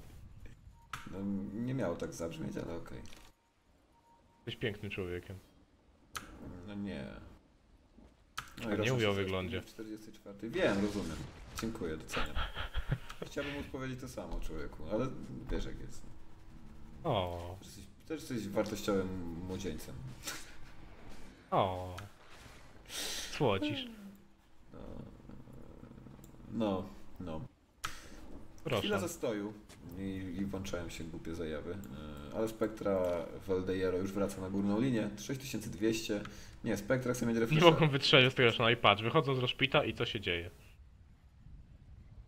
No, nie miało tak zabrzmieć, ale okej. Jesteś pięknym człowiekiem. No nie. No nie mówię o wyglądzie. 44. Wiem, rozumiem. Dziękuję, doceniam. Chciałbym odpowiedzieć to samo człowieku, ale wiesz jak jest. O, jesteś, też jesteś wartościowym młodzieńcem. o. Słodzisz. No, no. Chwila Proszę. zastoju i, i włączają się głupie zajawy. E, Ale Spektra Valdeiro już wraca na górną linię. 6200. Nie, Spektra chce mieć Nie refresha. mogą wytrzeć z tego no i patrz, wychodzą z rozpita i co się dzieje?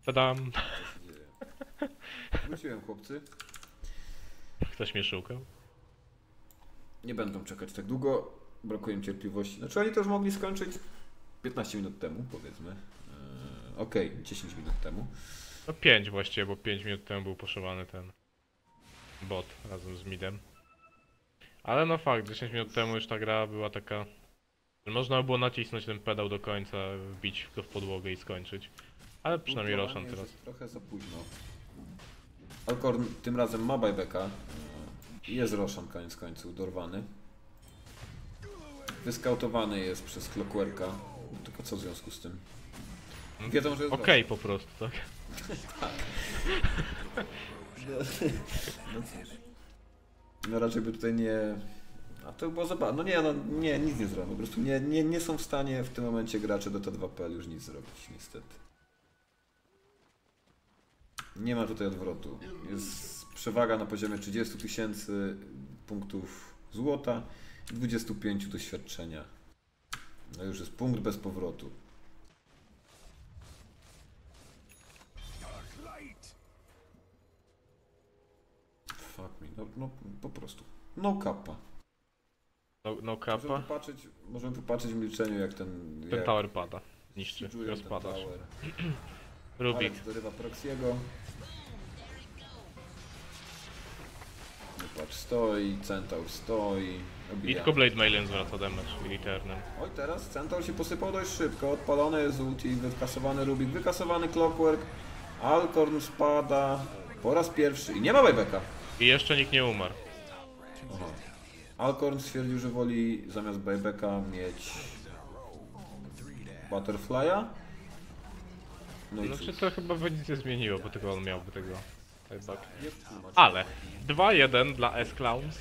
Tadam! Co się dzieje? Wróciłem chłopcy. Ktoś mnie szukał. Nie będą czekać tak długo. Brakuje im cierpliwości. Znaczy oni to już mogli skończyć 15 minut temu, powiedzmy. E, Okej, 10 minut temu. No 5 właściwie, bo 5 minut temu był poszowany ten bot razem z midem. Ale no fakt, 10 minut temu już ta gra była taka... Można było nacisnąć ten pedał do końca, wbić go w podłogę i skończyć. Ale przynajmniej Roshan jest teraz. Trochę za późno. Alcorn tym razem ma buybacka. E, Jest Roshan koniec końców dorwany. Wyskautowany jest przez Clockworka. Tylko co w związku z tym? Wiedzą, że jest Okej po prostu, tak? Roshan. No raczej by tutaj nie... A to było zabawne. No nie, no nie, nic nie zrobią. Po prostu nie, nie, nie są w stanie w tym momencie gracze do T2PL już nic zrobić, niestety. Nie ma tutaj odwrotu. Jest przewaga na poziomie 30 tysięcy punktów złota i 25 doświadczenia. No już jest punkt bez powrotu. Fuck me. No, no po prostu. No kappa. No, no Możemy kappa. popatrzeć, możemy popatrzeć w milczeniu jak ten... Ten jak tower pada. Niszczy, rozpadasz. Rubik. Alex dorywa Proxiego. Patrz, stoi, Centaur stoi. I obija. tylko Blade Mailem zwraca damage militernym. Oj, teraz Centaur się posypał dość szybko. Odpalony jest ulti, wykasowany Rubik, wykasowany Clockwork. Alcorn spada po raz pierwszy i nie ma buybacka. I jeszcze nikt nie umarł. Aha. Alcorn stwierdził, że woli zamiast buybacka mieć Butterfly'a. No i Znaczy cóż, to chyba by nic nie zmieniło, bo tylko on miałby tego buyback. Ale 2-1 dla S-Clowns.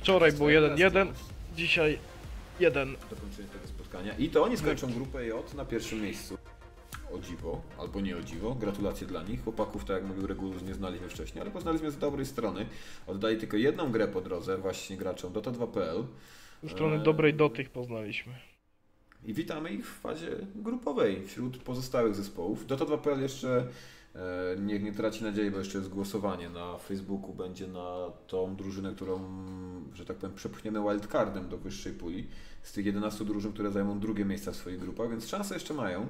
Wczoraj był 1-1, dzisiaj 1. dokończenie tego spotkania. I to oni skończą grupę J na pierwszym miejscu. O dziwo, albo nie o dziwo. Gratulacje dla nich. Chłopaków, tak jak mówił Regulus, nie znaliśmy wcześniej, ale poznaliśmy z dobrej strony. Oddali tylko jedną grę po drodze właśnie graczom Dota2.pl. Ze strony Eee. dobrej doty ich poznaliśmy. I witamy ich w fazie grupowej wśród pozostałych zespołów. Dota2.pl jeszcze e, niech nie traci nadziei, bo jeszcze jest głosowanie na Facebooku. Będzie na tą drużynę, którą, że tak powiem, przepchniemy wildcardem do wyższej puli. Z tych 11 drużyn, które zajmą drugie miejsca w swoich grupach, więc szanse jeszcze mają.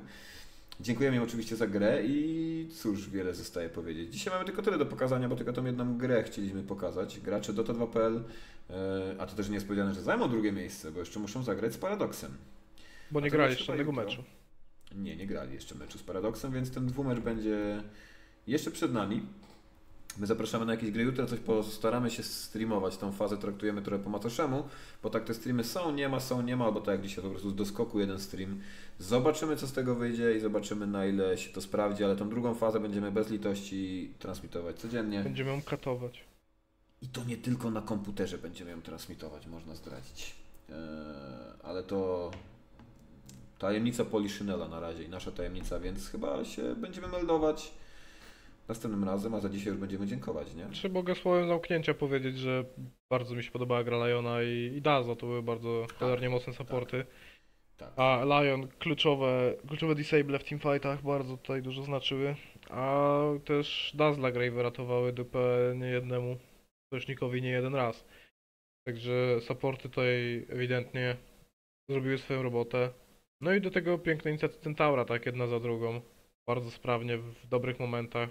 Dziękujemy im oczywiście za grę i cóż, wiele zostaje powiedzieć. Dzisiaj mamy tylko tyle do pokazania, bo tylko tą jedną grę chcieliśmy pokazać. Gracze Dota2.pl, e, a to też niespodziane, że zajmą drugie miejsce, bo jeszcze muszą zagrać z Paradoksem. Bo nie grali jest jeszcze jutro. meczu. Nie, nie grali jeszcze meczu z Paradoksem, więc ten dwumecz będzie jeszcze przed nami. My zapraszamy na jakieś gry jutro, coś postaramy się streamować, tą fazę traktujemy trochę po macoszemu, bo tak te streamy są, nie ma, są, nie ma, albo tak jak dzisiaj po prostu z doskoku jeden stream. Zobaczymy co z tego wyjdzie i zobaczymy na ile się to sprawdzi, ale tą drugą fazę będziemy bez litości transmitować codziennie. Będziemy ją katować. I to nie tylko na komputerze będziemy ją transmitować, można zdradzić. Eee, ale to tajemnica Poliszynela na razie i nasza tajemnica, więc chyba się będziemy meldować następnym razem, a za dzisiaj już będziemy dziękować, nie? Czy mogę słowem zamknięcia powiedzieć, że bardzo mi się podobała gra Liona i, i Daza, to były bardzo cholernie mocne supporty. Tak. A Lion kluczowe, kluczowe disable w teamfightach bardzo tutaj dużo znaczyły. A też Dazzla Grey wyratowały dupę niejednemu sojusznikowi nie jeden raz. Także supporty tutaj ewidentnie zrobiły swoją robotę. No i do tego piękne inicjatywy Centaura, tak, jedna za drugą. Bardzo sprawnie, w dobrych momentach.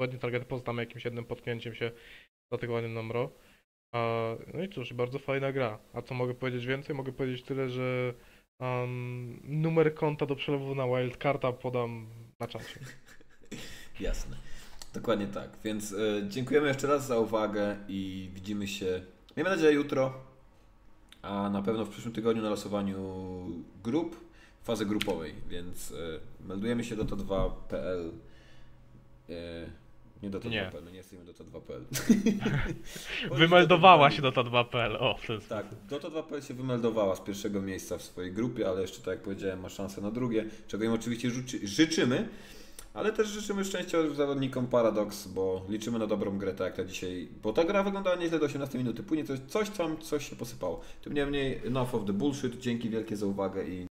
Ładnie targety poznamy jakimś jednym potknięciem się zaatakowaniem na mro. No i cóż, bardzo fajna gra. A co mogę powiedzieć więcej? Mogę powiedzieć tyle, że um, numer konta do przelewu na wildcarda podam na czacie. Jasne. Dokładnie tak. Więc e, dziękujemy jeszcze raz za uwagę i widzimy się, miejmy nadzieję, jutro, a na pewno w przyszłym tygodniu na losowaniu grup, fazy grupowej, więc e, meldujemy się do to2.pl. E, nie do Nie. to2.pl, my nie jesteśmy do to2.pl. Wymeldowała się do ta 2.pl. O, w ten Tak, sposób. Dota 2.pl się wymeldowała z pierwszego miejsca w swojej grupie, ale jeszcze tak jak powiedziałem ma szansę na drugie, czego im oczywiście życzy, życzymy. Ale też życzymy szczęścia zawodnikom Paradox, bo liczymy na dobrą grę, tak jak ta dzisiaj. Bo ta gra wyglądała nieźle do 18 minuty. Później coś, coś tam, coś się posypało. Tym niemniej, enough of the bullshit. Dzięki wielkie za uwagę i